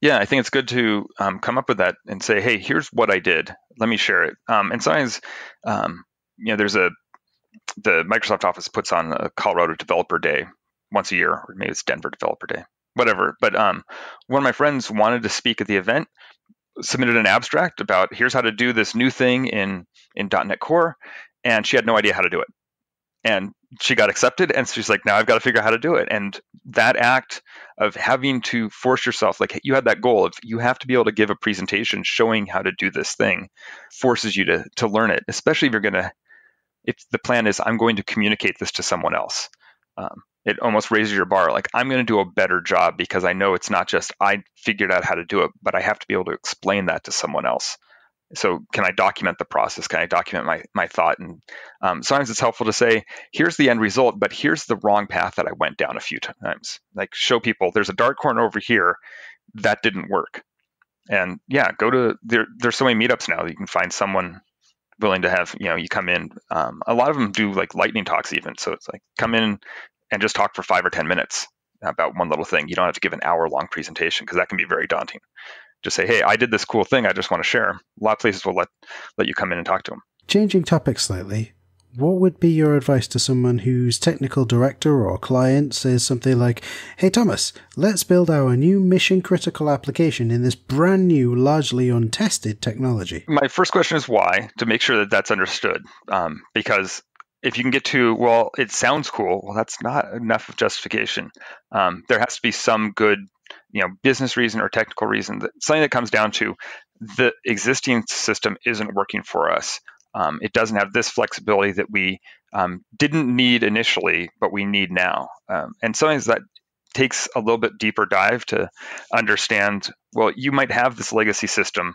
Yeah, I think it's good to um, come up with that and say, "Hey, here's what I did. Let me share it." Um, and sometimes, um, you know, there's a the Microsoft Office puts on a Colorado Developer Day once a year, or maybe it's Denver Developer Day whatever. But um, one of my friends wanted to speak at the event, submitted an abstract about here's how to do this new thing in in .NET Core, and she had no idea how to do it. And she got accepted, and she's like, now I've got to figure out how to do it. And that act of having to force yourself, like you had that goal of you have to be able to give a presentation showing how to do this thing, forces you to to learn it, especially if you're gonna. If the plan is I'm going to communicate this to someone else, um, it almost raises your bar. Like I'm going to do a better job because I know it's not just I figured out how to do it, but I have to be able to explain that to someone else. So can I document the process? Can I document my my thought? And um, sometimes it's helpful to say, here's the end result, but here's the wrong path that I went down a few times. Like show people there's a dark corner over here that didn't work. And yeah, go to there. There's so many meetups now that you can find someone willing to have you know you come in um, a lot of them do like lightning talks even so it's like come in and just talk for five or 10 minutes about one little thing. You don't have to give an hour long presentation because that can be very daunting. Just say, hey, I did this cool thing. I just want to share. A lot of places will let, let you come in and talk to them. Changing topics slightly, what would be your advice to someone whose technical director or client says something like, Hey Thomas, let's build our new mission critical application in this brand new, largely untested technology? My first question is why, to make sure that that's understood. Um, because if you can get to well it sounds cool well that's not enough of justification. Um, there has to be some good you know business reason or technical reason that something that comes down to the existing system isn't working for us. Um, it doesn't have this flexibility that we um, didn't need initially but we need now. Um, and sometimes that takes a little bit deeper dive to understand well you might have this legacy system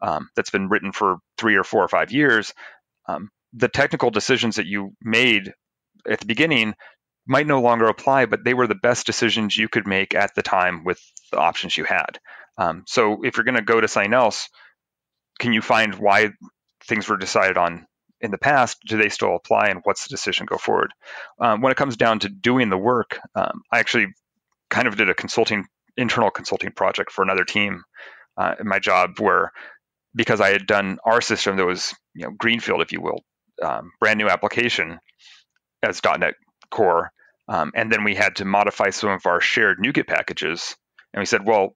um, that's been written for three or four or five years um, the technical decisions that you made at the beginning might no longer apply, but they were the best decisions you could make at the time with the options you had. Um, so if you're going to go to something else, can you find why things were decided on in the past? Do they still apply, and what's the decision go forward? Um, when it comes down to doing the work, um, I actually kind of did a consulting internal consulting project for another team uh, in my job where because I had done our system that was you know greenfield, if you will, um, brand new application as .NET Core, um, and then we had to modify some of our shared NuGet packages. And we said, well,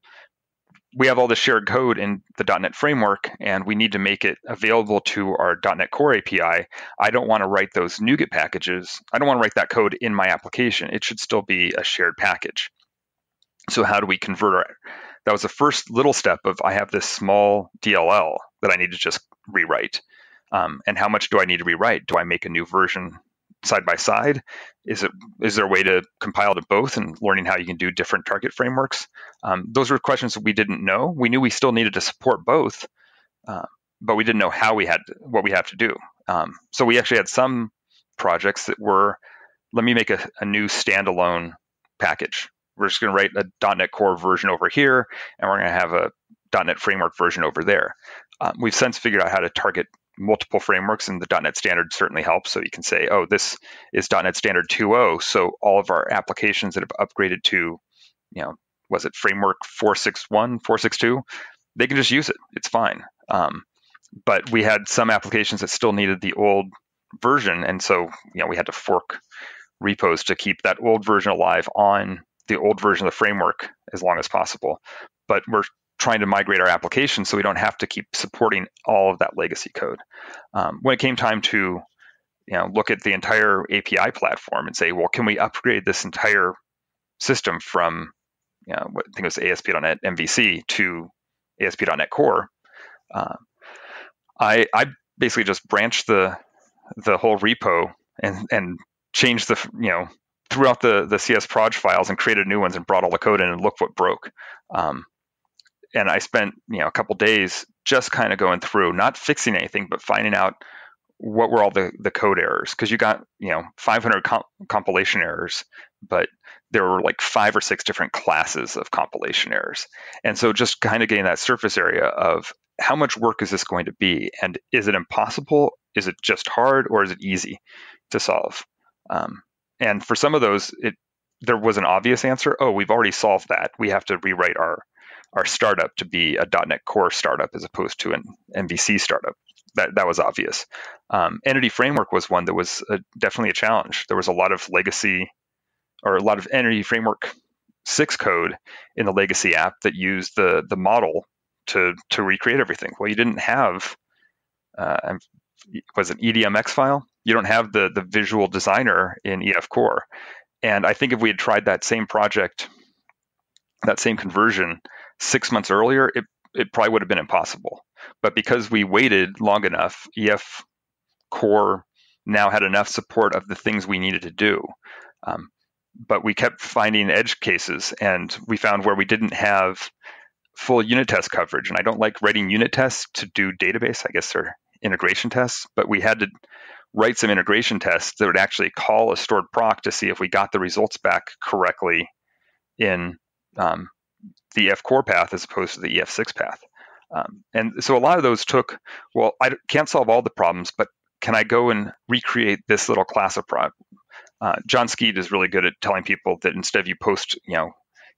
we have all the shared code in the .NET framework, and we need to make it available to our .NET Core API. I don't want to write those NuGet packages. I don't want to write that code in my application. It should still be a shared package. So how do we convert our? That was the first little step of I have this small DLL that I need to just rewrite. Um, and how much do I need to rewrite? Do I make a new version side by side? Is it is there a way to compile to both and learning how you can do different target frameworks? Um, those were questions that we didn't know. We knew we still needed to support both, uh, but we didn't know how we had to, what we have to do. Um, so we actually had some projects that were, let me make a, a new standalone package. We're just going to write a .NET Core version over here, and we're going to have a .NET Framework version over there. Um, we've since figured out how to target multiple frameworks, and the .NET Standard certainly helps. So you can say, oh, this is .NET Standard 2.0, so all of our applications that have upgraded to, you know, was it Framework 461, 462? They can just use it. It's fine. Um, but we had some applications that still needed the old version, and so you know we had to fork repos to keep that old version alive on the old version of the framework as long as possible. But we're trying to migrate our application so we don't have to keep supporting all of that legacy code. Um, when it came time to you know look at the entire API platform and say, well, can we upgrade this entire system from you know, I think it was ASP.NET MVC to ASP.NET Core? Uh, I, I basically just branched the the whole repo and and changed the you know threw out the the CS proj files and created new ones and brought all the code in and look what broke. Um, and I spent you know a couple days just kind of going through, not fixing anything, but finding out what were all the, the code errors. Because you got you know 500 comp- compilation errors but there were like five or six different classes of compilation errors. And so just kind of getting that surface area of how much work is this going to be and is it impossible? Is it just hard or is it easy to solve? Um, and for some of those it there was an obvious answer oh we've already solved that. We have to rewrite our our startup to be a .NET Core startup as opposed to an MVC startup that that was obvious. Um, Entity Framework was one that was a, definitely a challenge. There was a lot of legacy or a lot of Entity Framework six code in the legacy app that used the the model to to recreate everything. Well, you didn't have uh, was an EDMX file. You don't have the the visual designer in EF Core. And I think if we had tried that same project, that same conversion six months earlier, it it probably would have been impossible. But because we waited long enough, EF Core now had enough support of the things we needed to do. Um, but we kept finding edge cases, and we found where we didn't have full unit test coverage. And I don't like writing unit tests to do database. I guess they're integration tests, but we had to write some integration tests that would actually call a stored proc to see if we got the results back correctly in um, the EF Core path as opposed to the EF6 path. Um, and so a lot of those took, well, I can't solve all the problems, but can I go and recreate this little class of problem? Uh, Jon Skeet is really good at telling people that instead of you post, you know,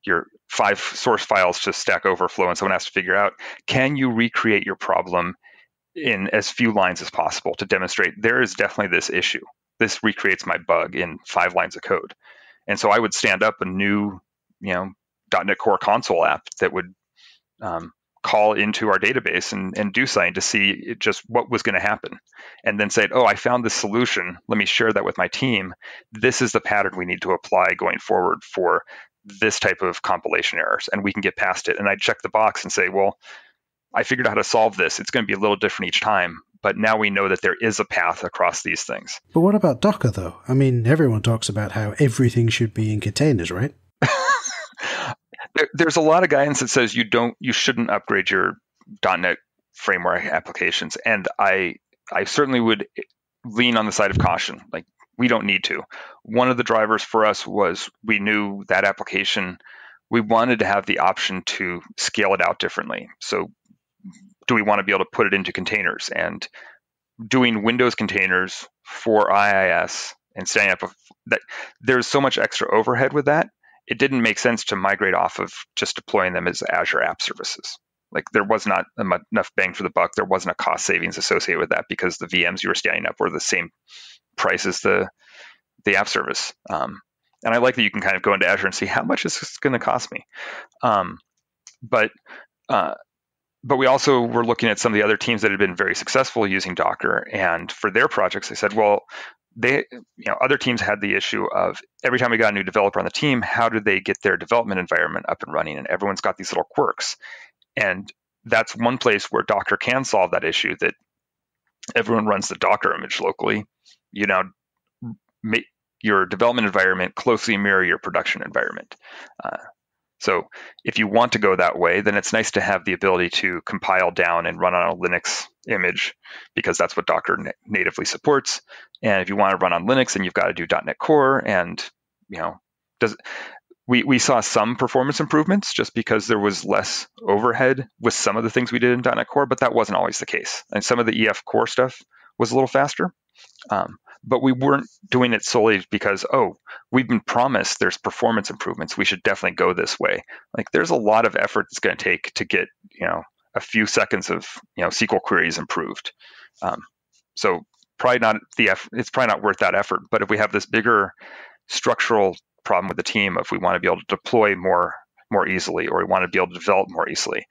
your five source files to Stack Overflow and someone has to figure out, can you recreate your problem in as few lines as possible to demonstrate there is definitely this issue. This recreates my bug in five lines of code. And so I would stand up a new, you know, .NET Core console app that would um, call into our database and, and do something to see just what was going to happen. And then say oh i found this solution. Let me share that with my team. This is the pattern we need to apply going forward for this type of compilation errors and we can get past it. And i check the box and say well i figured out how to solve this. It's going to be a little different each time but now we know that there is a path across these things. But what about docker though? I mean everyone talks about how everything should be in containers right there, there's a lot of guidance that says you don't, you shouldn't upgrade your .NET framework applications, and I, I certainly would lean on the side of caution. Like we don't need to. One of the drivers for us was we knew that application. We wanted to have the option to scale it out differently. So, do we want to be able to put it into containers and doing Windows containers for IIS and setting up a, that there's so much extra overhead with that it didn't make sense to migrate off of just deploying them as Azure App Services. Like there was not enough bang for the buck. There wasn't a cost savings associated with that because the VMs you were standing up were the same price as the the app service. Um, and I like that you can kind of go into Azure and see how much is this going to cost me. Um, but uh, but we also were looking at some of the other teams that had been very successful using Docker, and for their projects, they said, well, they you know other teams had the issue of every time we got a new developer on the team how do they get their development environment up and running? And everyone's got these little quirks. And that's one place where docker can solve that issue that everyone runs the docker image locally. You know make your development environment closely mirror your production environment. Uh, so if you want to go that way, then it's nice to have the ability to compile down and run on a Linux image because that's what Docker na- natively supports. And if you want to run on Linux, then you've got to do .NET Core. And you know, does we we saw some performance improvements just because there was less overhead with some of the things we did in .NET Core, but that wasn't always the case. And some of the EF Core stuff was a little faster. Um, but we weren't doing it solely because oh we've been promised there's performance improvements. We should definitely go this way. Like there's a lot of effort it's going to take to get you know a few seconds of you know sql queries improved. Um, so probably not the effort, it's probably not worth that effort. But if we have this bigger structural problem with the team if we want to be able to deploy more more easily or we want to be able to develop more easily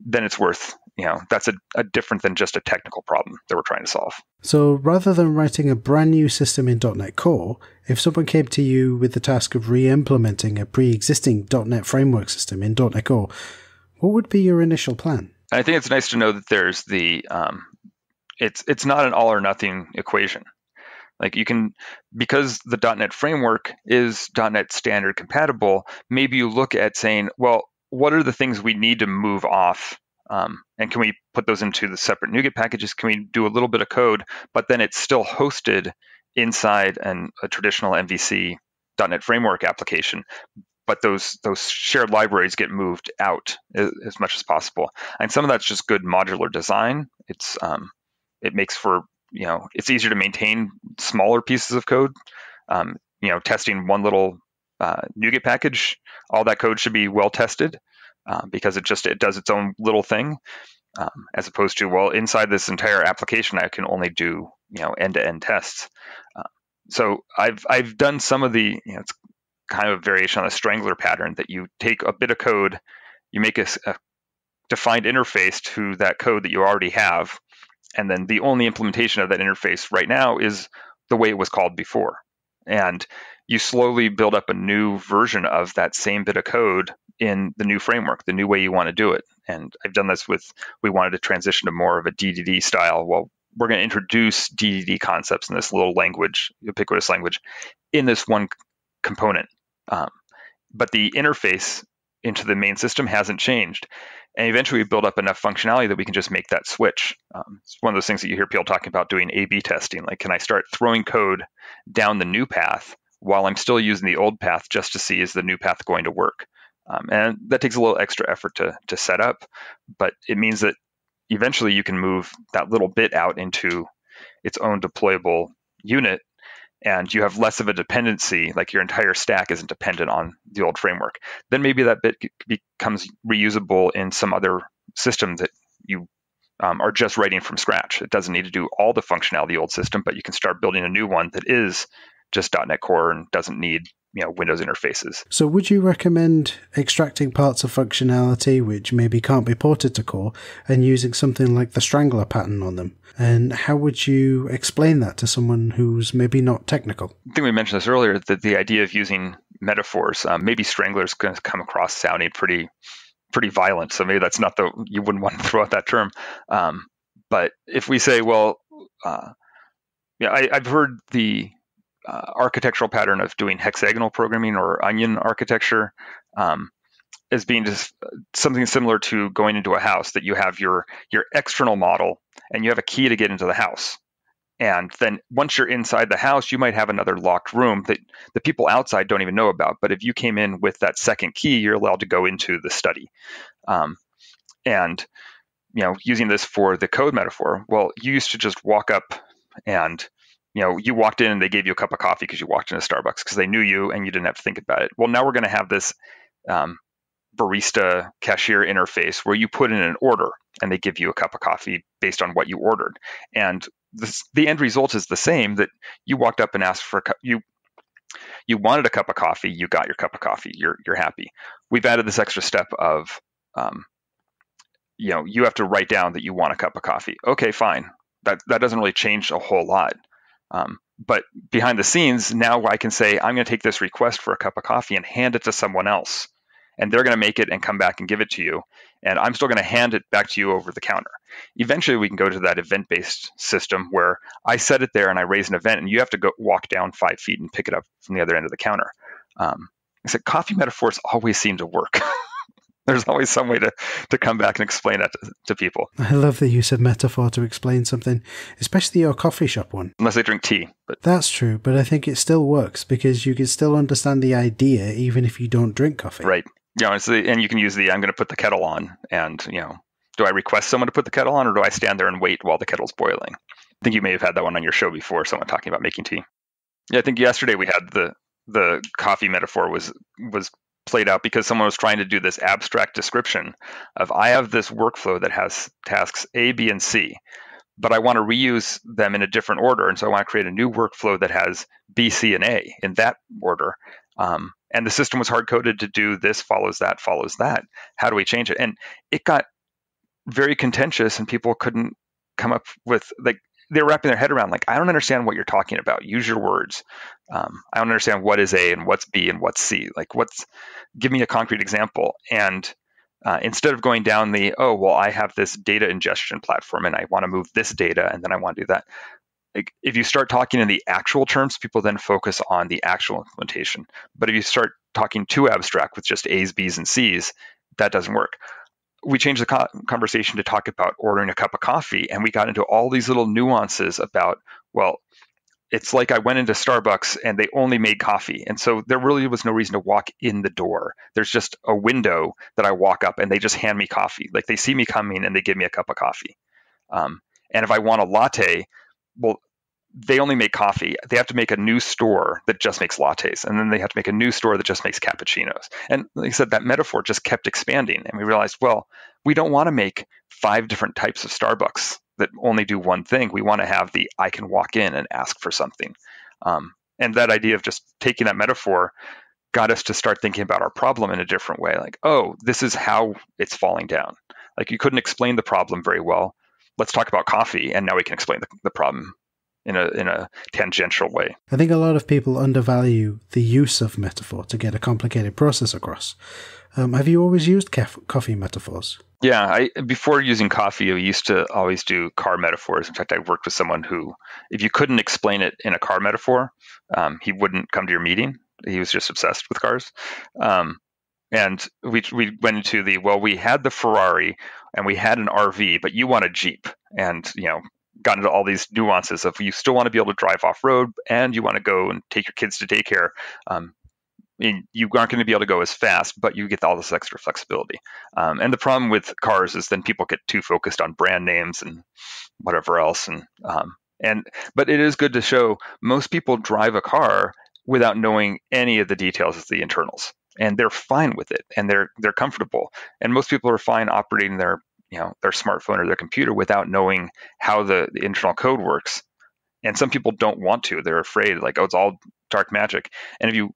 then it's worth you know that's a, a, different than just a technical problem that we're trying to solve so rather than writing a brand new system in net core if someone came to you with the task of re-implementing a pre-existing net framework system in net core what would be your initial plan i think it's nice to know that there's the um, it's it's not an all or nothing equation. Like you can, because the .NET framework is .NET standard compatible, maybe you look at saying, well, what are the things we need to move off? Um, and can we put those into the separate NuGet packages? Can we do a little bit of code, but then it's still hosted inside an, a traditional MVC .NET framework application, but those those shared libraries get moved out as, as, much as possible. And some of that's just good modular design. It's um, it makes for you know it's easier to maintain smaller pieces of code. Um, you know, testing one little uh, NuGet package, all that code should be well tested uh, because it just it does its own little thing, um, as opposed to well inside this entire application I can only do you know end to end tests. Uh, so I've I've done some of the you know it's kind of a variation on the strangler pattern that you take a bit of code, you make a, a defined interface to that code that you already have, and then the only implementation of that interface right now is the way it was called before. And you slowly build up a new version of that same bit of code in the new framework, the new way you want to do it. And I've done this with, we wanted to transition to more of a DDD style. Well, we're going to introduce DDD concepts in this little language, ubiquitous language, in this one component. Um, but the interface into the main system hasn't changed. And eventually we build up enough functionality that we can just make that switch. Um, it's one of those things that you hear people talking about doing A B testing. Like, can I start throwing code down the new path while I'm still using the old path just to see is the new path going to work? Um, and that takes a little extra effort to, to set up, but it means that eventually you can move that little bit out into its own deployable unit and you have less of a dependency, like your entire stack isn't dependent on the old framework, then maybe that bit becomes reusable in some other system that you um, are just writing from scratch. It doesn't need to do all the functionality of the old system, but you can start building a new one that is just .NET Core and doesn't need you know Windows interfaces. So, would you recommend extracting parts of functionality which maybe can't be ported to Core and using something like the Strangler pattern on them? And how would you explain that to someone who's maybe not technical? I think we mentioned this earlier that the idea of using metaphors, um, maybe Strangler is going to come across sounding pretty pretty violent. So maybe that's not the you wouldn't want to throw out that term. Um, but if we say, well, uh, yeah, I, have heard the uh, architectural pattern of doing hexagonal programming or onion architecture um, as being just something similar to going into a house that you have your your external model and you have a key to get into the house. And then once you're inside the house you might have another locked room that the people outside don't even know about. But if you came in with that second key you're allowed to go into the study. Um, and you know using this for the code metaphor well you used to just walk up and you know, you walked in and they gave you a cup of coffee because you walked into Starbucks because they knew you and you didn't have to think about it. Well, now we're going to have this um, barista cashier interface where you put in an order and they give you a cup of coffee based on what you ordered. And this, the end result is the same that you walked up and asked for a cup, you you wanted a cup of coffee, you got your cup of coffee, you're you're happy. We've added this extra step of um, you know, you have to write down that you want a cup of coffee. Okay, fine. That that doesn't really change a whole lot. Um, but behind the scenes, now I can say, I'm going to take this request for a cup of coffee and hand it to someone else. And they're going to make it and come back and give it to you. And I'm still going to hand it back to you over the counter. Eventually, we can go to that event based system where I set it there and I raise an event, and you have to go walk down five feet and pick it up from the other end of the counter. Um, I said, coffee metaphors always seem to work. there's always some way to, to come back and explain that to, to, people. I love the use of metaphor to explain something, especially your coffee shop one. Unless they drink tea. But That's true, but I think it still works because you can still understand the idea even if you don't drink coffee. Right. Yeah, the, and you can use the I'm going to put the kettle on and, you know, do I request someone to put the kettle on or do I stand there and wait while the kettle's boiling? I think you may have had that one on your show before, someone talking about making tea. Yeah, I think yesterday we had the the coffee metaphor was was played out because someone was trying to do this abstract description of I have this workflow that has tasks A, B, and C, but I want to reuse them in a different order. And so I want to create a new workflow that has B, C, and A in that order. Um, and the system was hard coded to do this follows that, follows that. How do we change it? And it got very contentious, and people couldn't come up with like they're wrapping their head around like i don't understand what you're talking about. Use your words. Um, i don't understand what is a and what's b and what's c. Like what's give me a concrete example. And uh, instead of going down the oh well i have this data ingestion platform and i want to move this data and then i want to do that like if you start talking in the actual terms people then focus on the actual implementation. But if you start talking too abstract with just a's b's and c's that doesn't work we changed the co- conversation to talk about ordering a cup of coffee and we got into all these little nuances about well it's like I went into Starbucks and they only made coffee. And so there really was no reason to walk in the door. There's just a window that I walk up and they just hand me coffee. Like they see me coming and they give me a cup of coffee. Um, and if I want a latte, well, they only make coffee. They have to make a new store that just makes lattes. And then they have to make a new store that just makes cappuccinos. And like I said, that metaphor just kept expanding. And we realized, well, we don't want to make five different types of Starbucks that only do one thing. We want to have the I can walk in and ask for something. Um, and that idea of just taking that metaphor got us to start thinking about our problem in a different way. Like, oh, this is how it's falling down. Like you couldn't explain the problem very well. Let's talk about coffee, and now we can explain the, the problem in a in a tangential way. I think a lot of people undervalue the use of metaphor to get a complicated process across. Um, have you always used coffee metaphors? Yeah, I before using coffee, I used to always do car metaphors. In fact, I worked with someone who, if you couldn't explain it in a car metaphor, um, he wouldn't come to your meeting. He was just obsessed with cars. Um, and we we went into the well, we had the Ferrari and we had an RV, but you want a Jeep, and you know got into all these nuances of you still want to be able to drive off road and you want to go and take your kids to daycare. Um, you aren't going to be able to go as fast, but you get all this extra flexibility. Um, and the problem with cars is then people get too focused on brand names and whatever else. And um, and but it is good to show most people drive a car without knowing any of the details of the internals, and they're fine with it, and they're they're comfortable. And most people are fine operating their you know their smartphone or their computer without knowing how the, the internal code works. And some people don't want to; they're afraid, like oh, it's all dark magic. And if you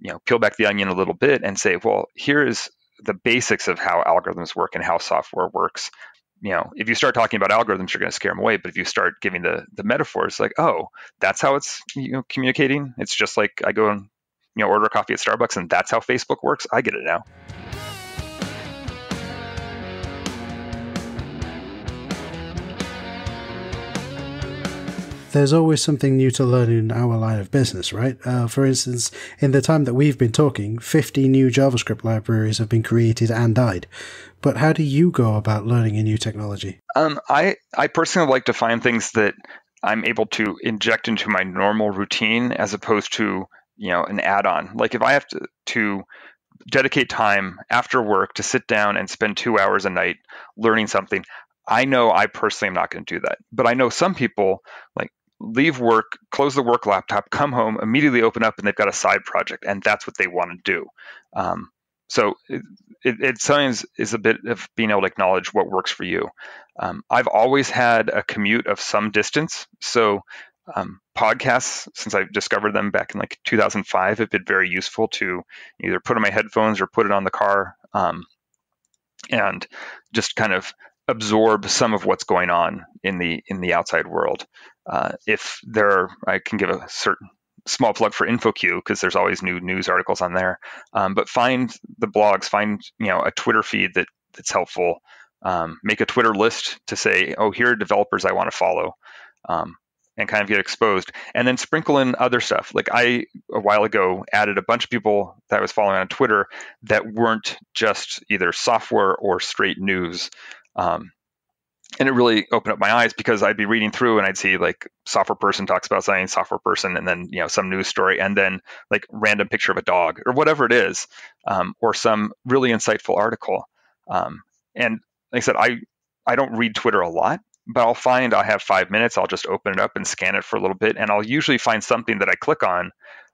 you know peel back the onion a little bit and say, well, here is the basics of how algorithms work and how software works. You know, if you start talking about algorithms, you're going to scare them away. But if you start giving the the metaphors, like, oh, that's how it's you know communicating. It's just like I go and you know order a coffee at Starbucks, and that's how Facebook works. I get it now. There's always something new to learn in our line of business, right? Uh, for instance, in the time that we've been talking, 50 new JavaScript libraries have been created and died. But how do you go about learning a new technology? Um, I, I personally like to find things that I'm able to inject into my normal routine as opposed to, you know, an add-on. Like if I have to, to dedicate time after work to sit down and spend two hours a night learning something, I know I personally am not going to do that. But I know some people, like leave work, close the work laptop, come home, immediately open up, and they've got a side project, and that's what they want to do. Um, so it, it, it, sometimes is a bit of being able to acknowledge what works for you. Um, I've always had a commute of some distance, so um, podcasts, since I discovered them back in like 2005, have been very useful to either put on my headphones or put it on the car, um, and just kind of absorb some of what's going on in the in the outside world. Uh, if there, are, I can give a certain small plug for InfoQ because there's always new news articles on there. Um, but find the blogs, find you know a Twitter feed that that's helpful. Um, make a Twitter list to say, oh, here are developers I want to follow, um, and kind of get exposed. And then sprinkle in other stuff. Like I a while ago added a bunch of people that I was following on Twitter that weren't just either software or straight news. Um, and it really opened up my eyes because I'd be reading through and I'd see like software person talks about something, software person, and then you know some news story, and then like random picture of a dog or whatever it is, um, or some really insightful article. Um, and like I said, I I don't read Twitter a lot, but I'll find I have five minutes. I'll just open it up and scan it for a little bit, and I'll usually find something that I click on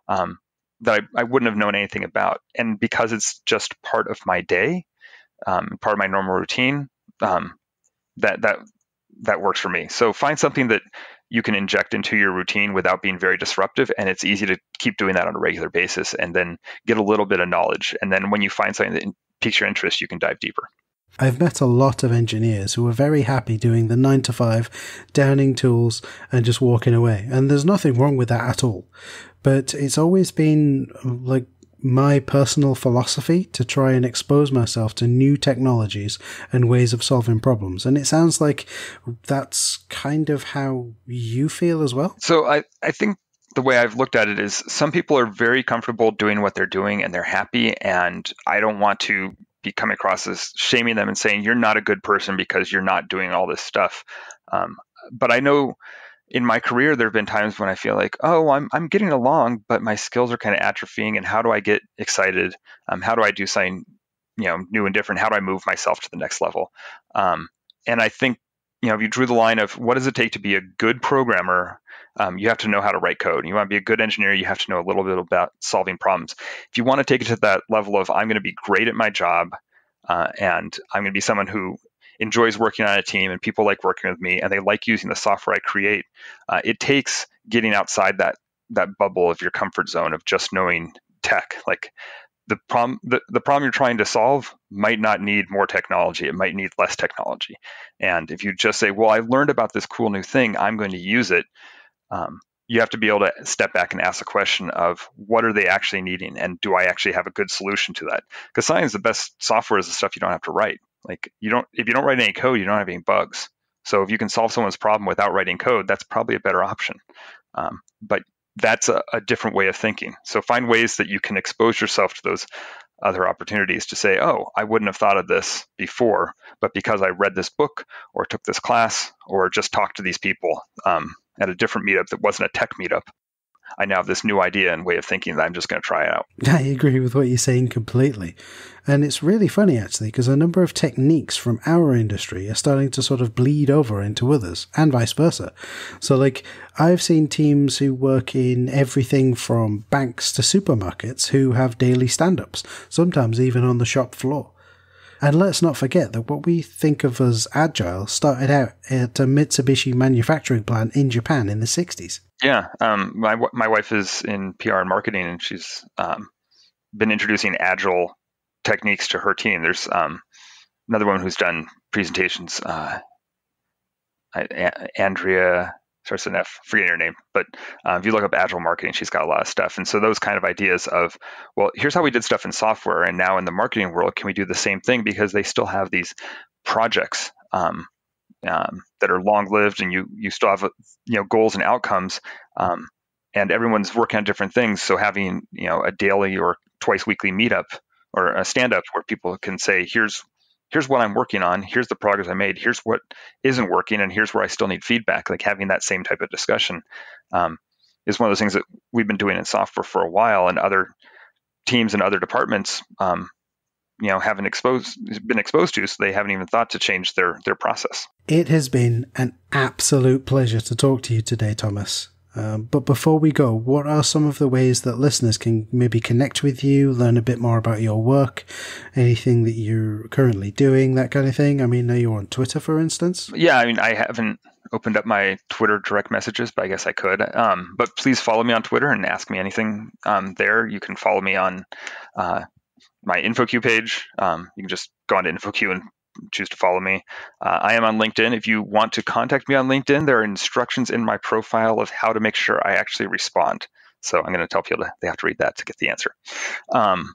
um, that I, I wouldn't have known anything about. And because it's just part of my day, um, part of my normal routine, um, that that that works for me. So find something that you can inject into your routine without being very disruptive and it's easy to keep doing that on a regular basis and then get a little bit of knowledge. And then when you find something that piques your interest you can dive deeper. I've met a lot of engineers who are very happy doing the 9 to 5 downing tools and just walking away. And there's nothing wrong with that at all. But it's always been like my personal philosophy to try and expose myself to new technologies and ways of solving problems. And it sounds like that's kind of how you feel as well. So I, I think the way I've looked at it is some people are very comfortable doing what they're doing and they're happy. And I don't want to be coming across as shaming them and saying, you're not a good person because you're not doing all this stuff. Um, but I know in my career, there have been times when I feel like, oh, I'm, I'm getting along, but my skills are kind of atrophying. And how do I get excited? Um, how do I do something, you know, new and different? How do I move myself to the next level? Um, and I think, you know, if you drew the line of what does it take to be a good programmer, um, you have to know how to write code. You want to be a good engineer, you have to know a little bit about solving problems. If you want to take it to that level of I'm going to be great at my job, uh, and I'm going to be someone who enjoys working on a team and people like working with me and they like using the software I create. Uh, it takes getting outside that that bubble of your comfort zone of just knowing tech. Like the problem the, the problem you're trying to solve might not need more technology. It might need less technology. And if you just say, well, I learned about this cool new thing, I'm going to use it. Um, you have to be able to step back and ask the question of what are they actually needing and do I actually have a good solution to that? Because sometimes the best software is the stuff you don't have to write. Like you don't if you don't write any code, you don't have any bugs. So if you can solve someone's problem without writing code, that's probably a better option. Um, but that's a, a, different way of thinking. So find ways that you can expose yourself to those other opportunities to say, oh, I wouldn't have thought of this before, but because I read this book or took this class or just talked to these people um, at a different meetup that wasn't a tech meetup, I now have this new idea and way of thinking that I'm just going to try out. I agree with what you're saying completely. And it's really funny actually, because a number of techniques from our industry are starting to sort of bleed over into others and vice versa. So, like, I've seen teams who work in everything from banks to supermarkets who have daily stand ups, sometimes even on the shop floor. And let's not forget that what we think of as agile started out at a Mitsubishi manufacturing plant in Japan in the 60s. Yeah, um, my my wife is in PR and marketing, and she's um, been introducing agile techniques to her team. There's um, another woman who's done presentations, uh, Andrea starts with an F, forgetting her name, but uh, if you look up agile marketing, she's got a lot of stuff. And so those kind of ideas of, well, here's how we did stuff in software, and now in the marketing world, can we do the same thing? Because they still have these projects um, um, that are long lived, and you you still have you know goals and outcomes, um, and everyone's working on different things. So having you know a daily or twice weekly meetup or a stand up where people can say, here's here's what I'm working on, here's the progress I made, here's what isn't working, and here's where I still need feedback. Like having that same type of discussion um, is one of those things that we've been doing in software for a while, and other teams and other departments, um, you know, haven't exposed been exposed to, so they haven't even thought to change their their process. It has been an absolute pleasure to talk to you today, Thomas. Um, but before we go, what are some of the ways that listeners can maybe connect with you, learn a bit more about your work, anything that you're currently doing, that kind of thing? I mean, are you on Twitter, for instance? Yeah, I mean, I haven't opened up my Twitter direct messages, but I guess I could. Um, but please follow me on Twitter and ask me anything um, there. You can follow me on uh, my InfoQ page. Um, you can just go on to InfoQ and choose to follow me. Uh, I am on LinkedIn. If you want to contact me on LinkedIn, there are instructions in my profile of how to make sure I actually respond. So I'm going to tell people they have to read that to get the answer. Um,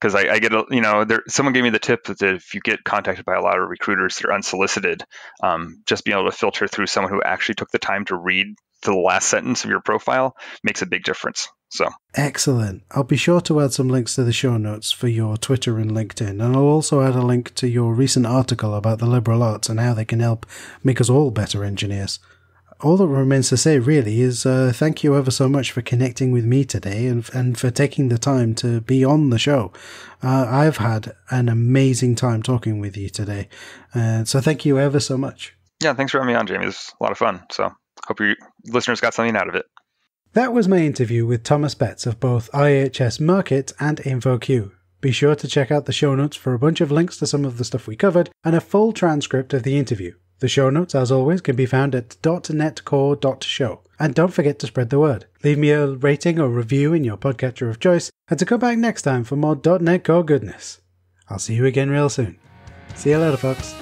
because I, I, get a you know there someone gave me the tip that if you get contacted by a lot of recruiters that are unsolicited, um, just being able to filter through someone who actually took the time to read the last sentence of your profile makes a big difference. So excellent. I'll be sure to add some links to the show notes for your Twitter and LinkedIn, and I'll also add a link to your recent article about the liberal arts and how they can help make us all better engineers. All that remains to say, really, is uh, thank you ever so much for connecting with me today and, and for taking the time to be on the show. Uh, I've had an amazing time talking with you today. Uh, so thank you ever so much. Yeah, thanks for having me on, Jamie. It was a lot of fun. So hope your listeners got something out of it. That was my interview with Thomas Betts of both IHS Markit and InfoQ. Be sure to check out the show notes for a bunch of links to some of the stuff we covered and a full transcript of the interview. The show notes, as always, can be found at dotnetcore.show. And don't forget to spread the word. Leave me a rating or review in your podcatcher of choice, and to come back next time for more .NET Core goodness. I'll see you again real soon. See you later, folks.